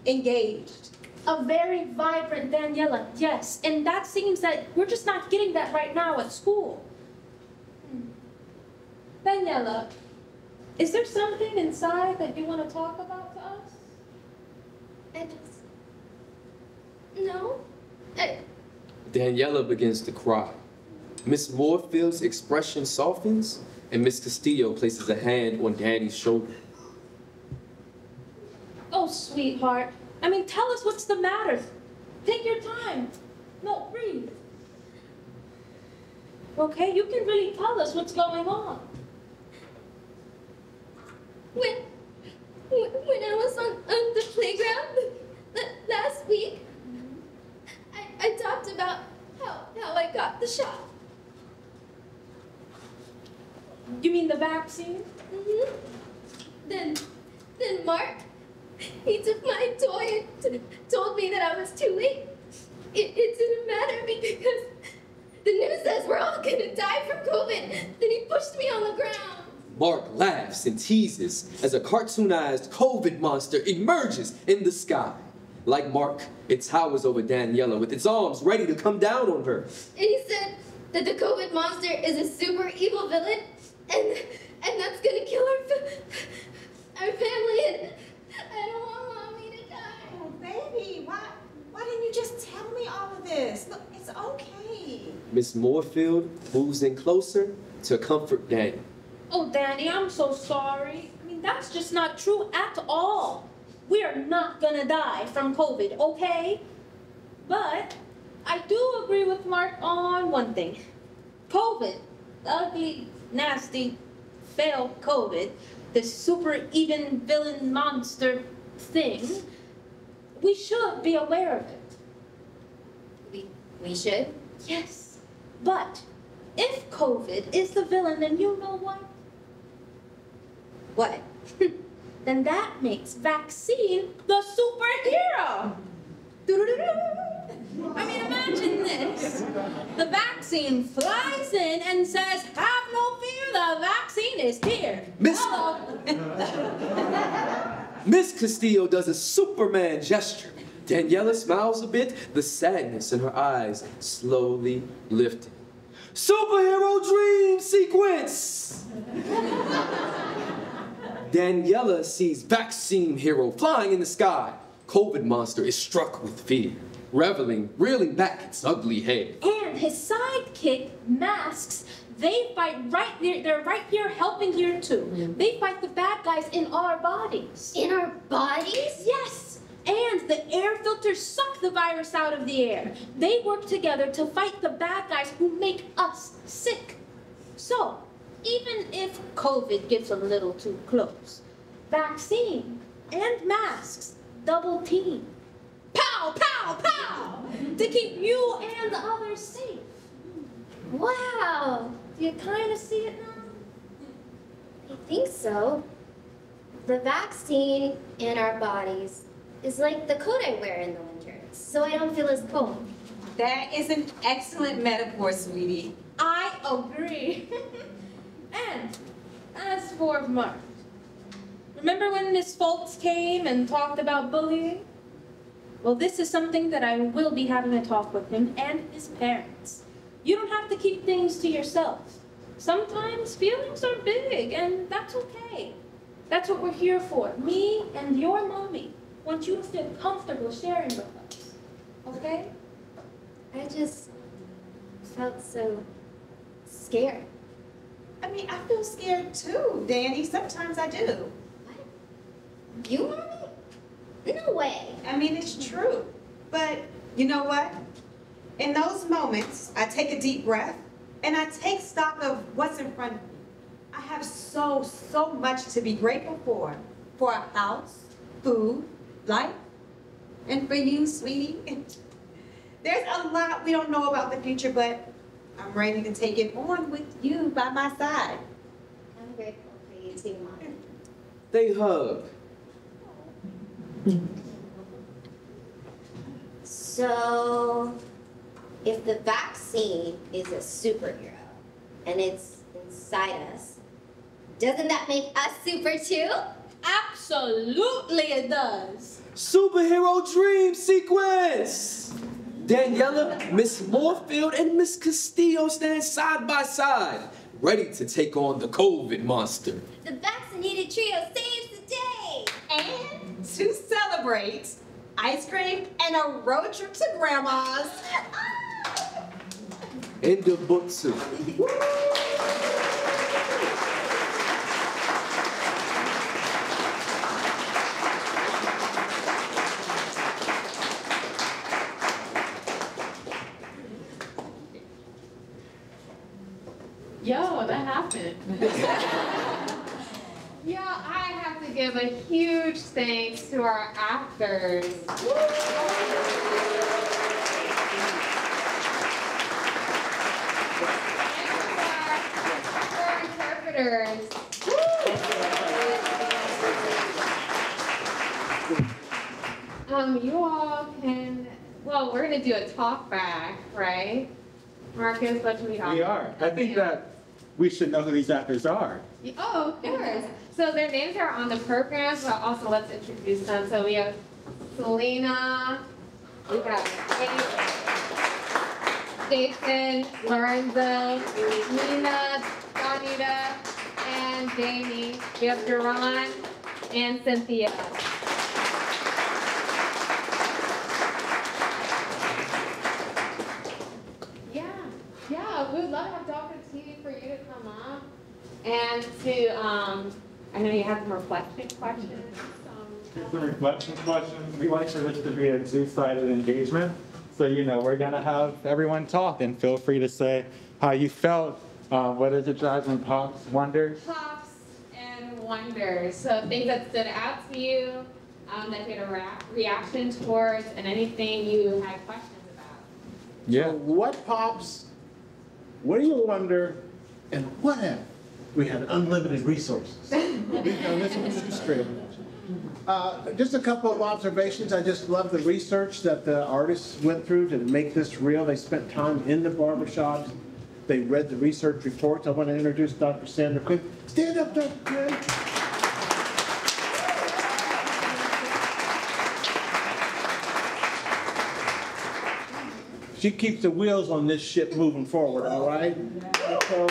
engaged. A very vibrant Daniela, yes. And that seems that we're just not getting that right now at school. Hmm. Daniela, is there something inside that you want to talk about to us? I just. No. I, Daniela begins to cry. Miss Morefield's expression softens, and Miss Castillo places a hand on Danny's shoulder. Oh, sweetheart. I mean, tell us what's the matter. Take your time. No, breathe. Okay, you can really tell us what's going on. when, when when I was on, on the playground l- last week, I, I talked about how, how I got the shot. You mean the vaccine? hmm Then, then Mark, he took my toy and t- told me that I was too late. It, it didn't matter because the news says we're all gonna die from COVID. Then he pushed me on the ground. Mark laughs and teases as a cartoonized COVID monster emerges in the sky. Like Mark, it towers over Daniela with its arms ready to come down on her. And he said that the COVID monster is a super evil villain, and and that's gonna kill our our family. And I don't want mommy to die. Oh, baby, why, why didn't you just tell me all of this? Look, it's okay. Miss Moorfield moves in closer to comfort Danny. Oh, Danny, I'm so sorry. I mean, that's just not true at all. We are not gonna die from COVID, okay? But I do agree with Mark on one thing. COVID, the ugly, nasty, fail COVID, this super even villain monster thing, we should be aware of it. We we should. Yes. But if COVID is the villain, then you know what? What? then that makes vaccine the superhero. I mean, imagine this. The vaccine flies in and says, have no fear, the vaccine is here. Miss- Miss Castillo does a Superman gesture. Daniela smiles a bit, the sadness in her eyes slowly lifting. Superhero dream sequence! Daniela sees vaccine hero flying in the sky. COVID monster is struck with fear, reveling, reeling back its ugly head. And his sidekick, Masks, they fight right there. They're right here helping here too. Mm. They fight the bad guys in our bodies. In our bodies? Yes. And the air filters suck the virus out of the air. They work together to fight the bad guys who make us sick. So, even if COVID gets a little too close, vaccine and masks double team. Pow, pow, pow! To keep you and the others safe. Wow. Do you kind of see it now? I think so. The vaccine in our bodies is like the coat I wear in the winter, so I don't feel as cold. That is an excellent metaphor, sweetie. I agree. and as for Mark, remember when Miss Foltz came and talked about bullying? Well, this is something that I will be having a talk with him and his parents. You don't have to keep things to yourself. Sometimes feelings are big, and that's okay. That's what we're here for. Me and your mommy want you to feel comfortable sharing with us. Okay? I just felt so scared. I mean, I feel scared too, Danny. Sometimes I do. What? You, mommy? No way. I mean, it's true. But you know what? In those moments, I take a deep breath and I take stock of what's in front of me. I have so, so much to be grateful for. For a house, food, life, and for you, sweetie. There's a lot we don't know about the future, but I'm ready to take it on with you by my side. I'm grateful for you too, mom. They hug. So, if the vaccine is a superhero and it's inside us, doesn't that make us super too? Absolutely, it does. Superhero dream sequence! Daniela, Miss Moorfield, and Miss Castillo stand side by side, ready to take on the COVID monster. The vaccinated trio saves the day. And to celebrate, ice cream and a road trip to grandma's. Ah! End of book two. Yo, that happened. yeah, I have to give a huge thanks to our actors. And our interpreters. um, you all can, well, we're gonna do a talk back, right? Marcus, what should we talk? We are. I think that we should know who these actors are. Oh, of course. So their names are on the program, but also let's introduce them. So we have Selena, we got Jason, Lorenzo, Nina, Donita, and Jamie. We have Duran and Cynthia. Yeah, yeah, we would love to have Dr. T for you to come up and to, um, I know you have some reflection questions. The reflection question, we like for this to be a two-sided engagement. So, you know, we're gonna have everyone talk and feel free to say how you felt. Uh, what is it driving Pops wonders? Pops and wonders. So things that stood out to you, um, that you had a rea- reaction towards, and anything you had questions about. Yeah. What pops, what do you wonder, and what if we had unlimited resources? Now, listen to the. Uh, Just a couple of observations. I just love the research that the artists went through to make this real. They spent time in the barbershops. They read the research reports. I want to introduce Dr. Sandra Quinn. Stand up, Dr. Quinn. She keeps the wheels on this ship moving forward, all right? So,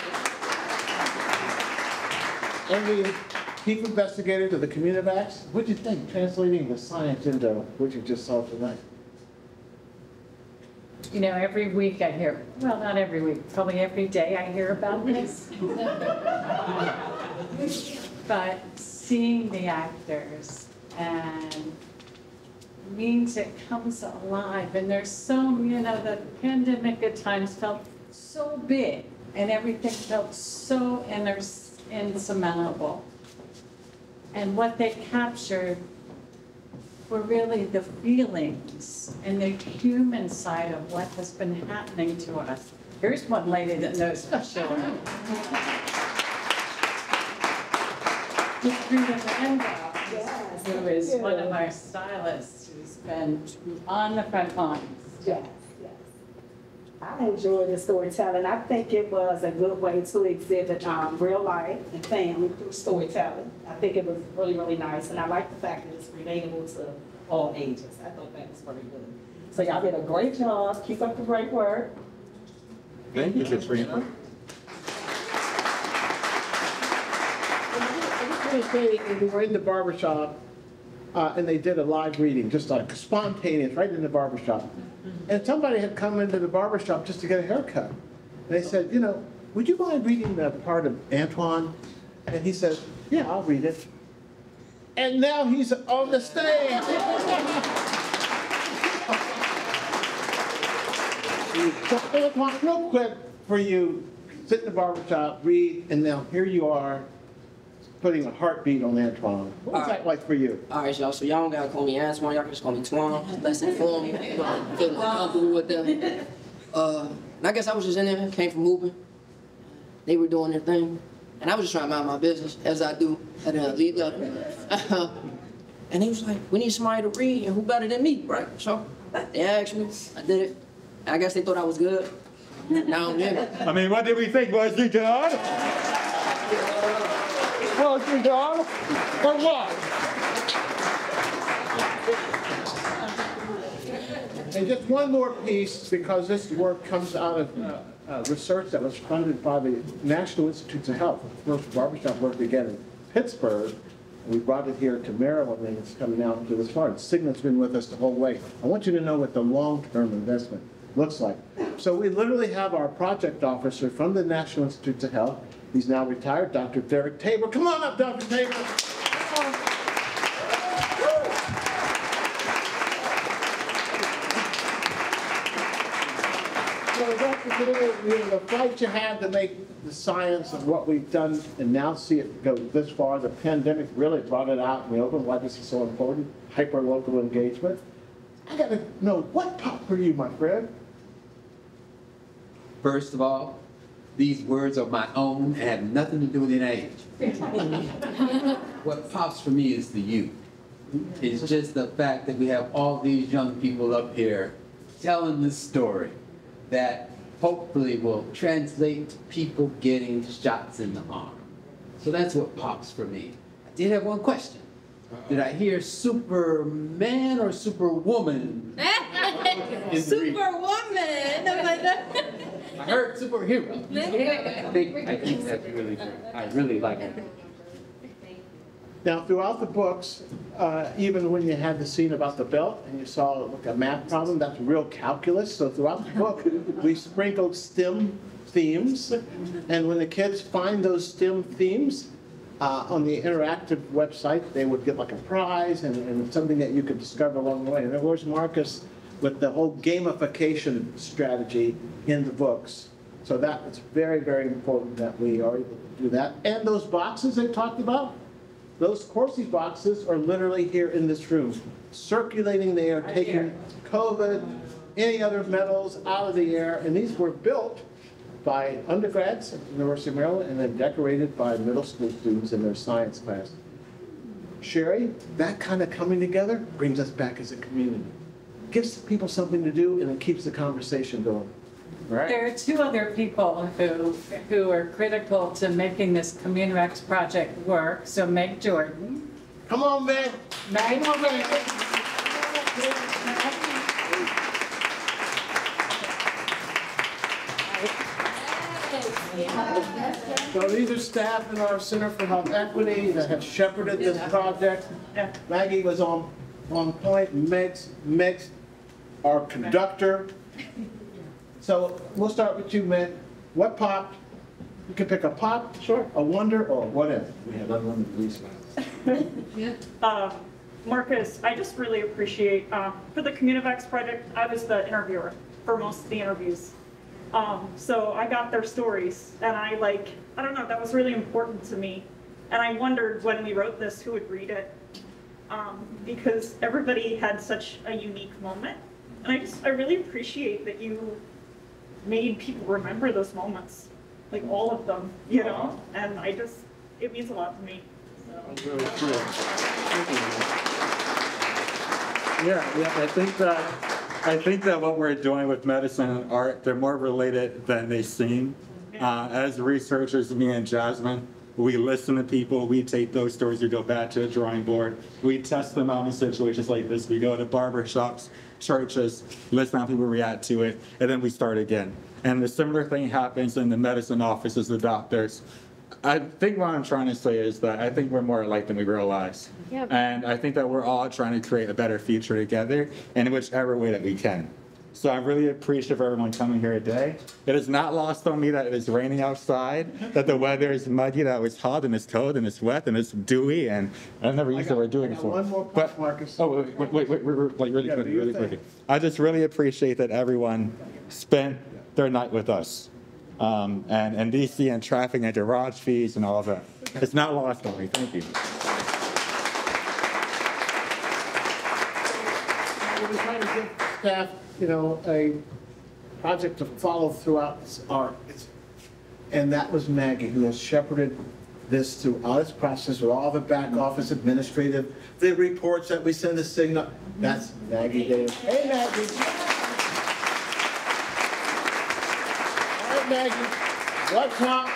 And the chief investigator to the Communivax, what'd you think, translating the science into what you just saw tonight? You know, every week I hear, well, not every week, probably every day I hear about this. But seeing the actors and means it comes alive and there's so, you know, the pandemic at times felt so big and everything felt so inter- insurmountable. And what they captured were really the feelings and the human side of what has been happening to us. Here's one lady that knows for sure. Miss Rita Miranda, who is one of our stylists, who's been on the front lines. Yes. I enjoyed the storytelling. I think it was a good way to exhibit um, real life and family through storytelling. I think it was really, really nice, and I like the fact that it's relatable to all ages. I thought that was very good. So y'all did a great job. Keep up the great work. Thank you, Katrina. I just want to say, we were in the barbershop, uh, and they did a live reading, just like spontaneous, right in the barbershop. And somebody had come into the barbershop just to get a haircut. And they said, you know, would you mind reading the part of Antoine? And he said, yeah, I'll read it. And now he's on the stage. So Antoine, real quick for you, sit in the barbershop, read, and now here you are, putting a heartbeat on Antoine. What was that like for you? All right, y'all. So y'all don't gotta call me Antoine. Y'all can just call me Twan. Less informed. Feel more comfortable with them. Uh, and I guess I was just in there. Came from moving. They were doing their thing, and I was just trying to mind my business as I do at a lead level. and he was like, "We need somebody to read, and who better than me, right?" So they asked me. I did it. I guess they thought I was good. Now I'm in. I mean, what did we think, boys and John? And John? Or what? And just one more piece, because this work comes out of uh, uh, research that was funded by the National Institutes of Health. First barbershop work began in Pittsburgh. We brought it here to Maryland, and it's coming out to this far. Cigna's been with us the whole way. I want you to know what the long-term investment looks like. So we literally have our project officer from the National Institutes of Health. He's now retired, Dr. Derek Tabor. Come on up, Dr. Tabor. Come on. So Dr. Tabor, you know, the fight you had to make the science of what we've done and now see it go this far, the pandemic really brought it out in the open, why this is so important, hyper-local engagement. I gotta know, what popped for you, my friend? First of all, these words are my own and have nothing to do with NIH. what pops for me is the youth. It's just the fact that we have all these young people up here telling this story that hopefully will translate to people getting shots in the arm. So that's what pops for me. I did have one question. Did I hear Superman or Superwoman? Superwoman. I'm like, I heard superhero. I think, I think that's really good. I really like it. Now, throughout the books, uh, even when you had the scene about the belt and you saw like a math problem, that's real calculus. So throughout the book, we sprinkled STEM themes. And when the kids find those STEM themes uh, on the interactive website, they would get like a prize and, and something that you could discover along the way. And there was Marcus with the whole gamification strategy in the books. So that it's very, very important that we are able to do that. And those boxes they talked about, those Corsi boxes are literally here in this room, circulating the air, taking COVID, any other metals out of the air, and these were built by undergrads at the University of Maryland and then decorated by middle school students in their science class. Sherry, that kind of coming together brings us back as a community. Gives people something to do and it keeps the conversation going. Right? There are two other people who, who are critical to making this Communivax project work. So Meg Jordan. Come on, Meg. Meg. Come on, Meg. So these are staff in our Center for Health Equity that have shepherded this project. Maggie was on, on point, Meg's, Meg's our conductor. So we'll start with you, Meg. What popped? You can pick a pop, sure, a wonder, or whatever. We have unlimited resources. Um, Marcus, I just really appreciate, um, for the Communivax project, I was the interviewer for most of the interviews. Um, so I got their stories and I like, I don't know, that was really important to me. And I wondered when we wrote this, who would read it? Um, because everybody had such a unique moment. And I just, I really appreciate that you made people remember those moments, like all of them, you know? And I just, it means a lot to me. So. Really cool. Yeah, yeah, I think that, I think that what we're doing with medicine and art, they're more related than they seem. Uh, as researchers, me and Jasmine, we listen to people, we take those stories, we go back to the drawing board, we test them out in situations like this, we go to barber shops, churches, listen how people react to it, and then we start again. And the similar thing happens in the medicine offices, the doctors. I think what I'm trying to say is that I think we're more alike than we realize. Yep. And I think that we're all trying to create a better future together in whichever way that we can. So I'm really appreciative of everyone coming here today. It is not lost on me that it is raining outside, that the weather is muddy, that it's hot and it's cold and it's wet and it's dewy, and I've never used the word dewy before. One more But- Marcus. Oh, wait, wait, wait, wait, wait, wait, like really Yeah, quick, really thing. quick. I just really appreciate that everyone spent their night with us. Um, and, and DC and traffic and garage fees and all of that. It's not lost on me. Thank you. We're trying to give staff, you know, a project to follow throughout this art. It's- And that was Maggie, who has shepherded this throughout its process with all the back office administrative, the reports that we send to Cigna. That's Maggie Davis. Hey, Maggie. All right, Maggie, what's up?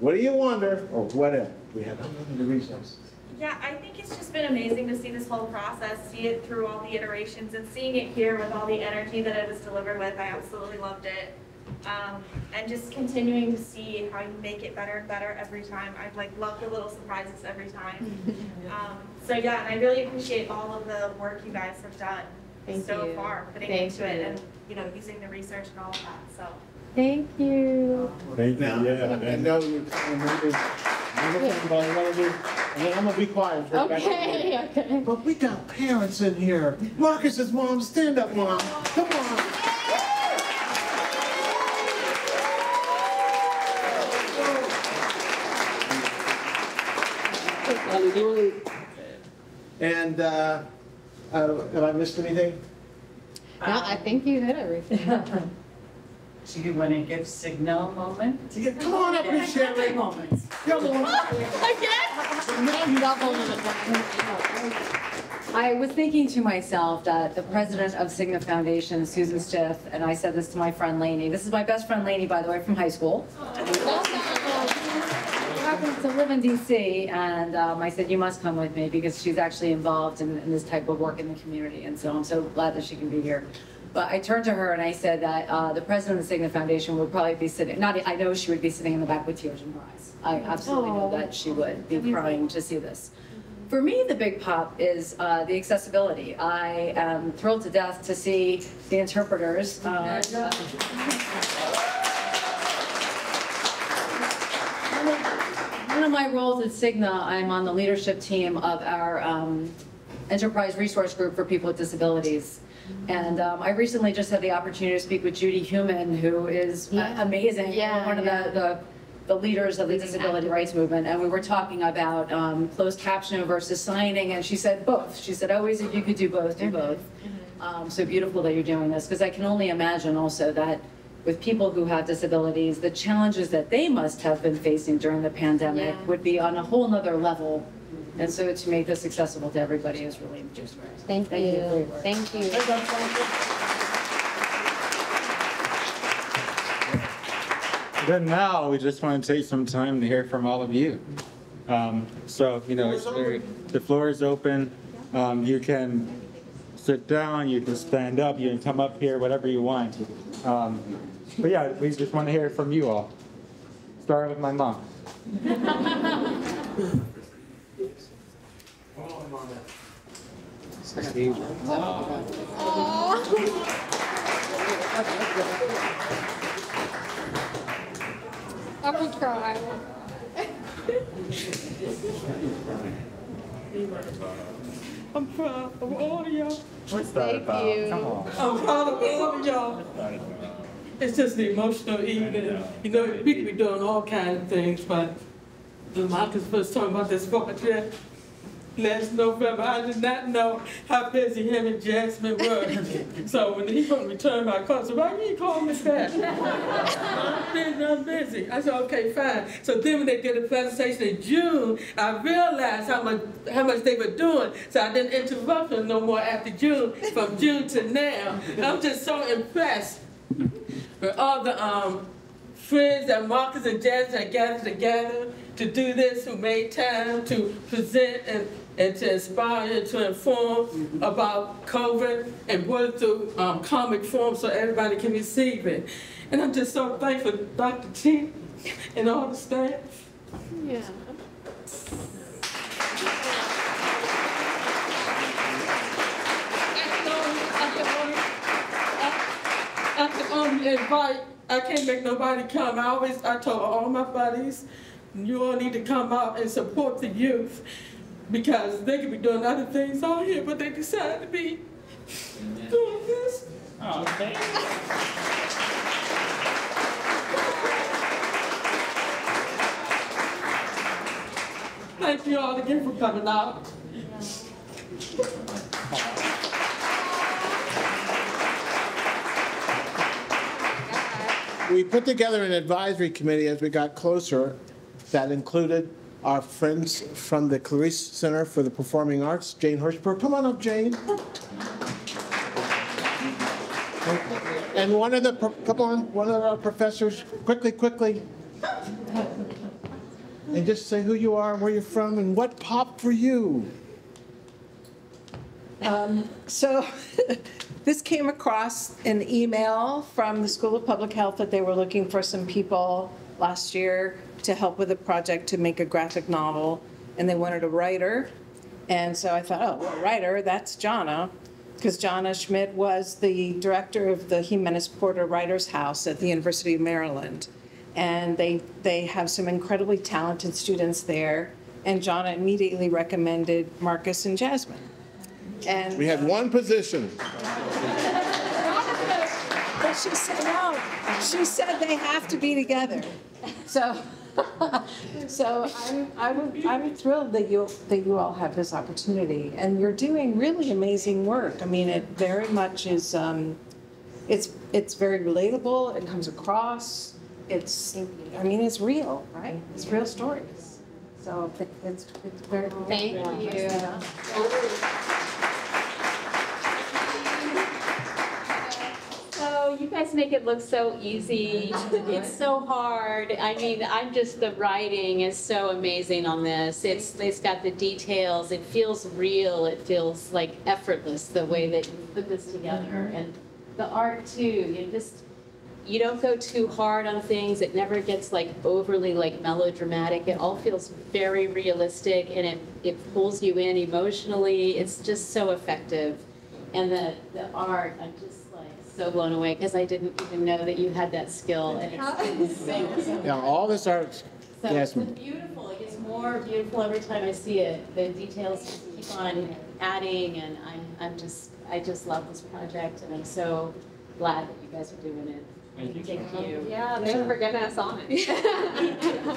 What do you wonder, or whatever? We have unlimited resources. Yeah, I think it's just been amazing to see this whole process, see it through all the iterations and seeing it here with all the energy that it was delivered with. I absolutely loved it. Um, and just continuing to see how you make it better and better every time. I've like loved the little surprises every time. Um, so yeah, and I really appreciate all of the work you guys have done Thank so you. far, putting Thank into it and, you know, using the research and all of that, so. Thank you. Thank you. Now, Yeah. I know you're, you're, but and then I'm gonna be quiet. for a second. Okay, okay. But we got parents in here. Marcus's mom, stand up, mom. Come on. And, uh, uh, have I missed anything? No, I think you hit everything. Do you want to give Cigna a moment? Come on up here, Sherry. Moments. Come on. Again? Now one I was thinking to myself that the president of Cigna Foundation, Susan Stiff, and I said this to my friend Lainey. This is my best friend Lainey, by the way, from high school. She happens to live in DC, and um, I said, you must come with me because she's actually involved in, in this type of work in the community, and so I'm so glad that she can be here. But I turned to her and I said that uh, the president of the Cigna Foundation would probably be sitting, not, I know she would be sitting in the back with tears in her eyes. I absolutely know that she would be crying to see this. For me, the big pop is uh, the accessibility. I am thrilled to death to see the interpreters. uh, One of my roles at Cigna, I'm on the leadership team of our um, Enterprise Resource Group for People with Disabilities. And um, I recently just had the opportunity to speak with Judy Heumann, who is uh, amazing. Yeah, One of yeah. the, the the leaders of the disability rights movement, and we were talking about um, closed captioning versus signing, and she said both. She said, always if you could do both, do both. Um, So beautiful that you're doing this, because I can only imagine also that with people who have disabilities, the challenges that they must have been facing during the pandemic Yeah. would be on a whole nother level. And so to make this accessible to everybody is really just great. Thank Thank you you. Thank you. Then now, we just want to take some time to hear from all of you. Um, So, you know, it's very, the floor is open. Um, You can sit down, you can stand up, you can come up here, whatever you want. Um, But yeah, we just want to hear from you all. Starting with my mom. I'm gonna cry. I'm proud of all of y'all. What's that about? you. Come on. I'm proud of all of y'all. It's just the emotional evening. You know, we could be doing all kinds of things, but when Marcus first talking about this project last November, I did not know how busy him and Jasmine were. So when he gonna return my call, so why you call me back? I'm busy, I'm busy. I said, okay, fine. So then when they did the presentation in June, I realized how much, how much they were doing. So I didn't interrupt them no more after June, from June to now. I'm just so impressed with all the um, friends that Marcus and Jazz had gathered together to do this, who made time to present and, and to inspire and to inform about COVID and put it through um, comic form so everybody can receive it. And I'm just so thankful to Dr. T and all the staff. Yeah. I can only invite, I can't make nobody come. I always, I told all my buddies, you all need to come out and support the youth because they could be doing other things out here, but they decided to be doing this. Thank you all again for coming out. We put together an advisory committee as we got closer that included our friends from the Clarice Center for the Performing Arts, Jane Hirschberg. Come on up, Jane. And one of the, come on, one of our professors, quickly, quickly. And just say who you are, where you're from, and what popped for you. Um, So this came across an email from the School of Public Health that they were looking for some people last year to help with a project to make a graphic novel, and they wanted a writer. And so I thought, oh, well, a writer, that's Johnna, because Johnna Schmidt was the director of the Jimenez Porter Writers House at the University of Maryland. And they, they have some incredibly talented students there, and Johnna immediately recommended Marcus and Jasmine. And We had uh, one position. but she said no. She said they have to be together. So, so I'm, I'm, I'm thrilled that you, that you all have this opportunity. And you're doing really amazing work. I mean, it very much is, um, it's, it's very relatable. It comes across. It's, I mean, it's real, right? It's real stories. So it's, it's very. Thank you. Oh, you guys make it look so easy. It's so hard. I mean, I'm just, the writing is so amazing on this. It's, it's got the details. It feels real. It feels like effortless, the way that you put this together. Mm-hmm. And the art too, you just, you don't go too hard on things. It never gets like overly like melodramatic. It all feels very realistic and it, it pulls you in emotionally. It's just so effective. And the, the art, I'm just so blown away because I didn't even know that you had that skill. And it's amazing. Yeah, all this art, So it's beautiful. It gets more beautiful every time I see it. The details just keep on adding, and I'm, I'm just, I just love this project, and I'm so glad that you guys are doing it. Thank you. Yeah, thanks for getting us on it.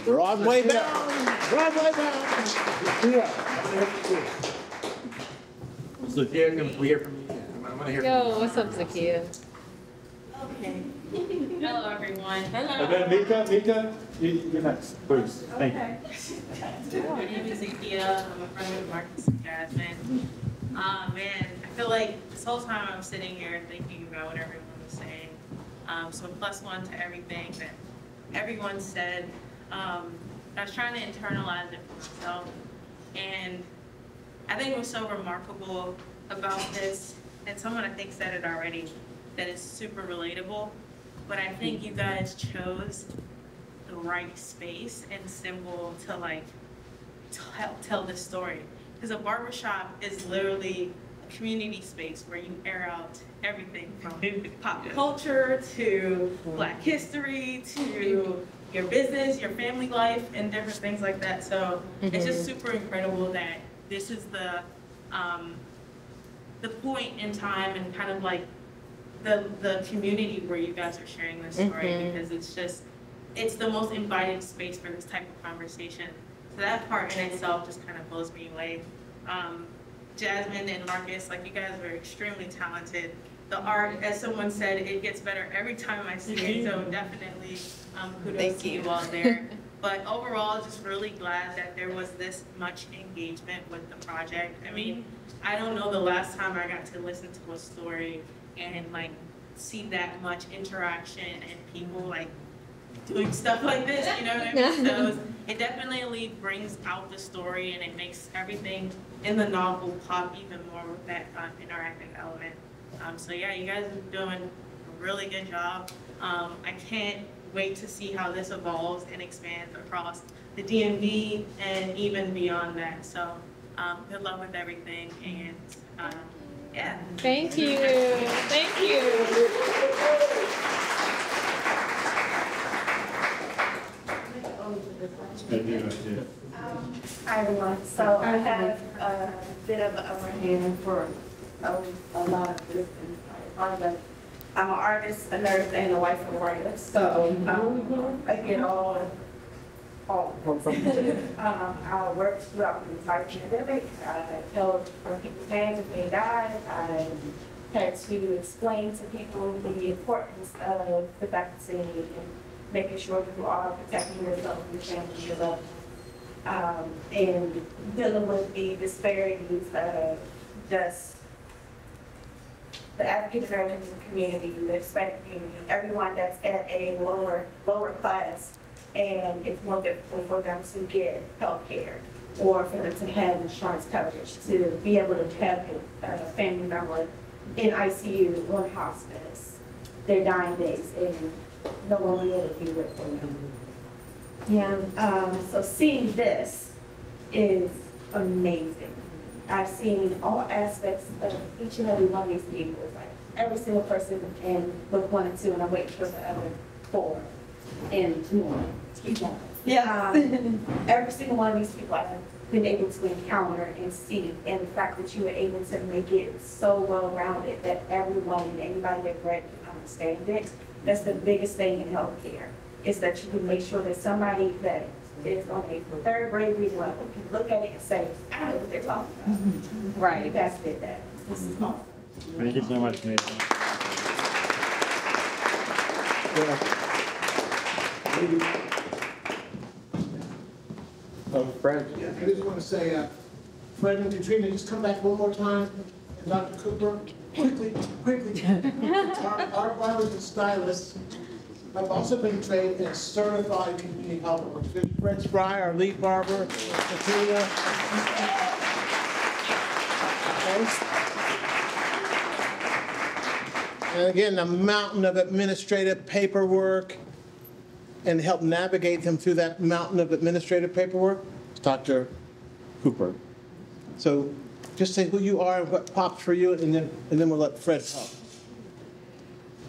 Broadway bound, Broadway bound. Zakia, can we hear from you? I'm gonna hear from Yo, what's up, Zakia? Okay. Hello, everyone. And then Mika, Mika, you, you're next, please. Thank you. My name is Zakia. I'm a friend of Marcus and Jasmine. Uh, man, I feel like this whole time I'm sitting here thinking about what everyone was saying. Um, so plus one to everything that everyone said. Um, I was trying to internalize it for myself. And I think what's so remarkable about this, and someone I think said it already, that is super relatable, but I think you guys chose the right space and symbol to like tell, tell this story. Because a barbershop is literally a community space where you air out everything from pop culture to black history to your business, your family life, and different things like that. So it's just Mhm. super incredible that this is the um, the point in time and kind of like the the community where you guys are sharing this story Mhm. because it's just it's the most inviting space for this type of conversation. So that part in itself just kind of blows me away. Um, Jasmine and Marcus, like you guys are extremely talented. The art, as someone said, it gets better every time I see it. So definitely um, kudos Thank to you you. all there. But overall, just really glad that there was this much engagement with the project. I mean, I don't know the last time I got to listen to a story and like see that much interaction and people like doing stuff like this, you know what I mean? So it definitely brings out the story and it makes everything in the novel pop even more with that um, interactive element. Um, so yeah, you guys are doing a really good job. Um, I can't wait to see how this evolves and expands across the DMV and even beyond that. So um, good luck with everything and um, yeah. Thank you. Thank you. Hi everyone, so I have a bit of an upper hand for a, a lot of this. I'm a- I'm an artist, a nurse, and a wife of a writer, so um, I get all, all. Um, I worked throughout the entire pandemic, I held people's hands if they died, I had to explain to people the importance of the vaccine and making sure that you are protecting yourself and your family, your loved ones. Um, and dealing with the disparities of just the African American community, the Hispanic community, everyone that's at a lower, lower class, and it's more difficult for them to get health care or for them to have insurance coverage, to be able to have a family member in ICU or hospice, their dying days, and no one will be with them. And um, so seeing this is amazing. I've seen all aspects of each and every one of these people, It's like every single person in book one and two, and I'm waiting for the other four and more. Yeah. Um, every single one of these people I've been able to encounter and see, and the fact that you were able to make it so well-rounded that everyone and anybody that read can understand it, that's the biggest thing in healthcare, is that you can make sure that somebody that is on a third grade reading level can look at it and say, I know what they're talking about. Right. That's it, that, this is awesome. Thank you so much, Nathan. Oh, Fred? Yeah, I just want to say, uh, Fred and Katrina, just come back one more time. And Dr. Cooper, quickly, quickly. Our our barbers and stylists have also been trained in certified community health workers. There's Fred Spry, our lead barber. And again, a mountain of administrative paperwork and help navigate them through that mountain of administrative paperwork is Dr. Cooper. So just say who you are and what pops for you, and then, and then we'll let Fred talk.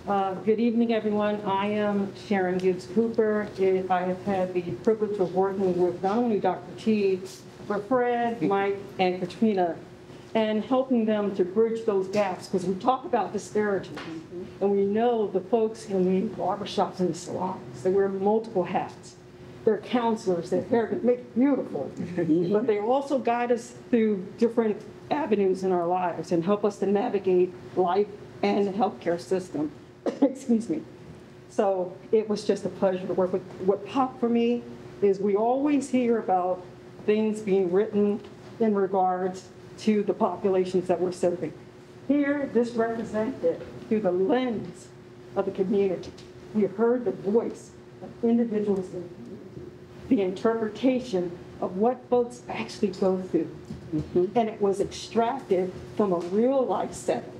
Uh, Good evening, everyone. I am Sharon Gibbs Cooper. It- I have had the privilege of working with not only Dr. T, but Fred, Mike, and Katrina, and helping them to bridge those gaps, because we talk about disparity, and we know the folks in the barbershops and the salons, they wear multiple hats. They're counselors, hair can make it beautiful, but they also guide us through different avenues in our lives and help us to navigate life and the healthcare system. Excuse me. So it was just a pleasure to work with. What popped for me is we always hear about things being written in regards to the populations that we're serving. Here, this represented through the lens of the community. We heard the voice of individuals in the community, the interpretation of what folks actually go through. Mm-hmm. And it was extracted from a real life setting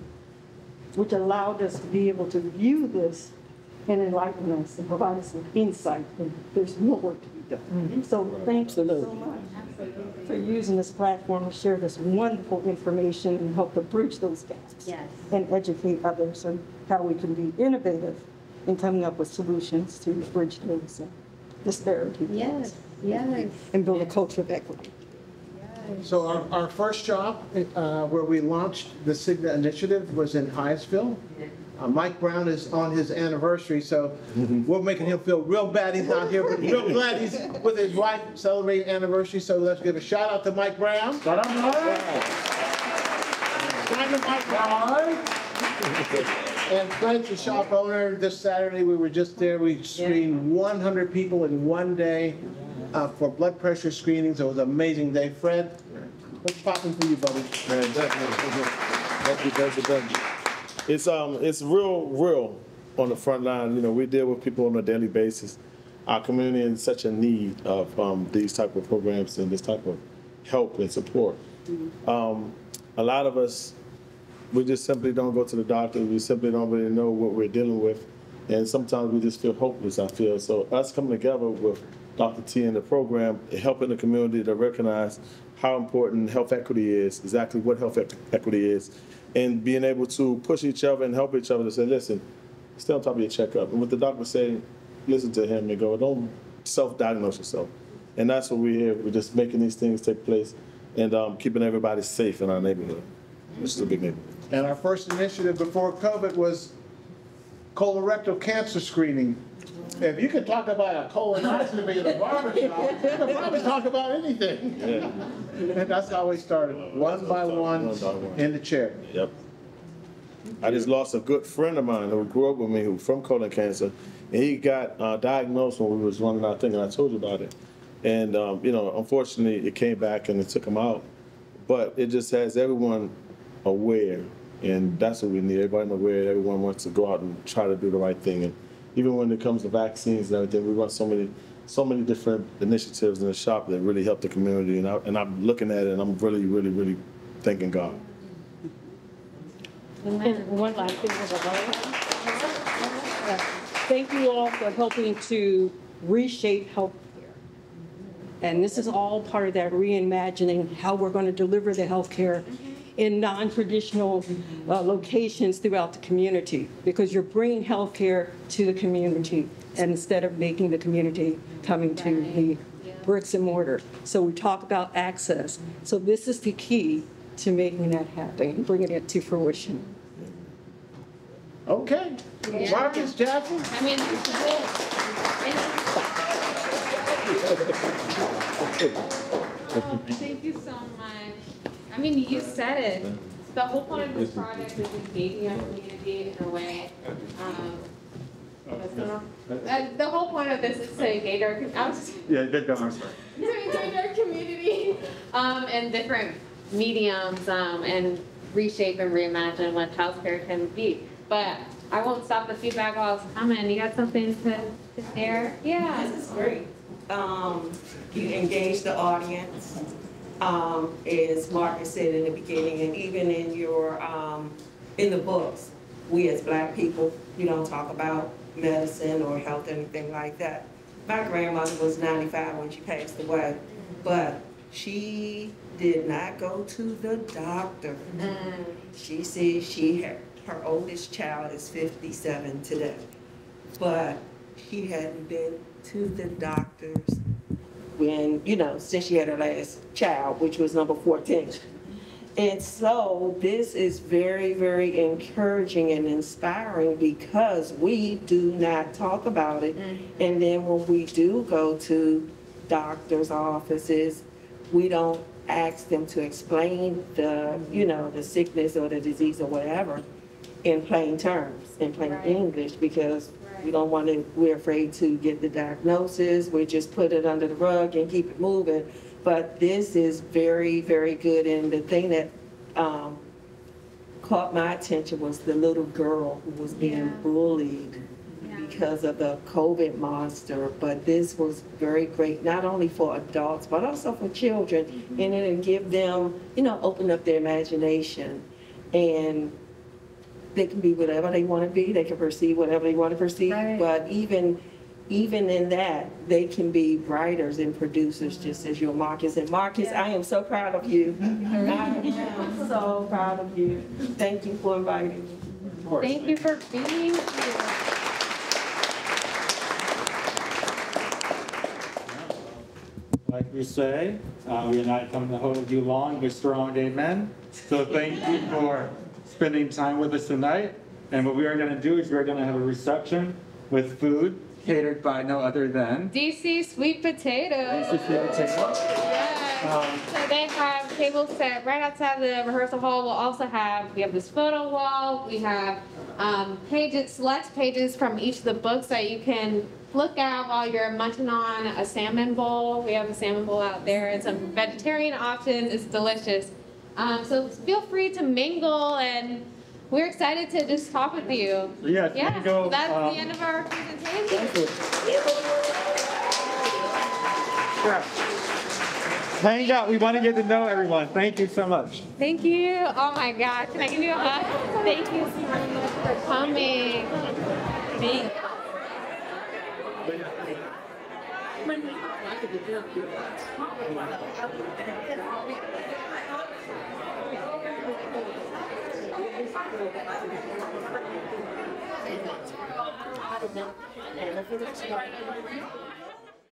which allowed us to be able to view this and enlighten us and provide us with insight. And there's more work to be done. So thank you so much for using this platform to share this wonderful information and help to bridge those gaps. Yes. And educate others on how we can be innovative in coming up with solutions to bridge those uh, disparities. Yes, yes. And build a culture of equity. So our, our first job, uh, where we launched the Cigna initiative was in Hyattsville. Uh, Mike Brown is on his anniversary, so we're making him feel real bad he's not here, but real glad he's with his wife celebrating anniversary. So let's give a shout out to Mike Brown. Shout out, Mike Brown. And Fred's the shop owner. This Saturday, we were just there. We screened 100 people in one day uh, for blood pressure screenings. It was an amazing day. Fred, what's popping for you, buddy? Man, definitely. Thank you, thank you, thank you. It's um, it's real, real on the front line. You know, we deal with people on a daily basis. Our community is in such a need of um, these type of programs and this type of help and support. Um, a lot of us, we just simply don't go to the doctor. We simply don't really know what we're dealing with, and sometimes we just feel hopeless. I feel so. Us coming together with Dr. T and the program, helping the community to recognize how important health equity is, exactly what health equity is, and being able to push each other and help each other to say, listen, stay on top of your checkup. And what the doctor say, listen to him and go, don't self-diagnose yourself. And that's what we're here. We're just making these things take place and um, keeping everybody safe in our neighborhood. This is a big neighborhood. And our first initiative before COVID was colorectal cancer screening. If you could talk about a colonoscopy in a barber shop, you could probably talk about anything. And that's how we started, one by one, in the chair. Yep. I just lost a good friend of mine who grew up with me, who was from colon cancer, and he got uh, diagnosed when we was running our thing, and I told you about it. And um, you know, unfortunately, it came back and it took him out. But it just has everyone aware, and that's what we need. Everybody aware. Everyone wants to go out and try to do the right thing. And even when it comes to vaccines and everything, we run so many, so many different initiatives in the shop that really help the community. And, I, and I'm looking at it, and I'm really, really, really thanking God. And one last thing. Thank you all for helping to reshape healthcare. And this is all part of that reimagining how we're going to deliver the healthcare in non-traditional uh, locations throughout the community, because you're bringing healthcare to the community and instead of making the community coming to the bricks and mortar. So we talk about access. So this is the key to making that happen, and bringing it to fruition. Okay. Yeah. Marcus Jackson? I mean, Oh, Thank you so much. I mean, you said it. The whole point of this project is engaging our community in a way. um, what's going? Uh, The whole point of this is to engage our, I Yeah, good going, I'm sorry. to engage our community um, in different mediums um, and reshape and reimagine what childcare can be. But I won't stop the feedback while it's coming. You got something to, to share? Yeah. This is great. Um, you engage the audience, um, as Marcus said in the beginning, and even in your, um, in the books, we as black people, we don't talk about medicine or health, anything like that. My grandmother was ninety-five when she passed away, but she did not go to the doctor. She said she had, her oldest child is fifty-seven today, but she hadn't been to the doctors when, you know, since she had her last child, which was number fourteen. And so this is very, very encouraging and inspiring because we do not talk about it. Mm-hmm. And then when we do go to doctors' offices, we don't ask them to explain the, you know, the sickness or the disease or whatever in plain terms, in plain English, because we don't want to, we're afraid to get the diagnosis. We just put it under the rug and keep it moving. But this is very, very good. And the thing that um, caught my attention was the little girl who was being bullied because of the COVID monster. But this was very great, not only for adults, but also for children. And it'll give them, you know, open up their imagination. And they can be whatever they want to be. They can perceive whatever they want to perceive. But even even in that, they can be writers and producers, just as your Marcus. And Marcus, I am so proud of you. I am so proud of you. Thank you for inviting me. Thank you for being here. Like we say, uh, we are not coming to hold you long, but strong, amen. So thank you for spending time with us tonight. And what we are going to do is we're going to have a reception with food catered by no other than DC Sweet Potatoes. DC Sweet Potatoes. Yes. Um, So they have tables set right outside the rehearsal hall. We'll also have, we have this photo wall. We have um, pages, select pages from each of the books that you can look at while you're munching on a salmon bowl. We have a salmon bowl out there and some vegetarian options. It's delicious. Um, so feel free to mingle and we're excited to just talk with you. Yes, Yeah, that's um, the end of our presentation. Sure. Hang out. We want to get to know everyone. Thank you so much. Thank you. Oh my God. Can I give you a hug? Thank you so much for coming. Thank I don't know.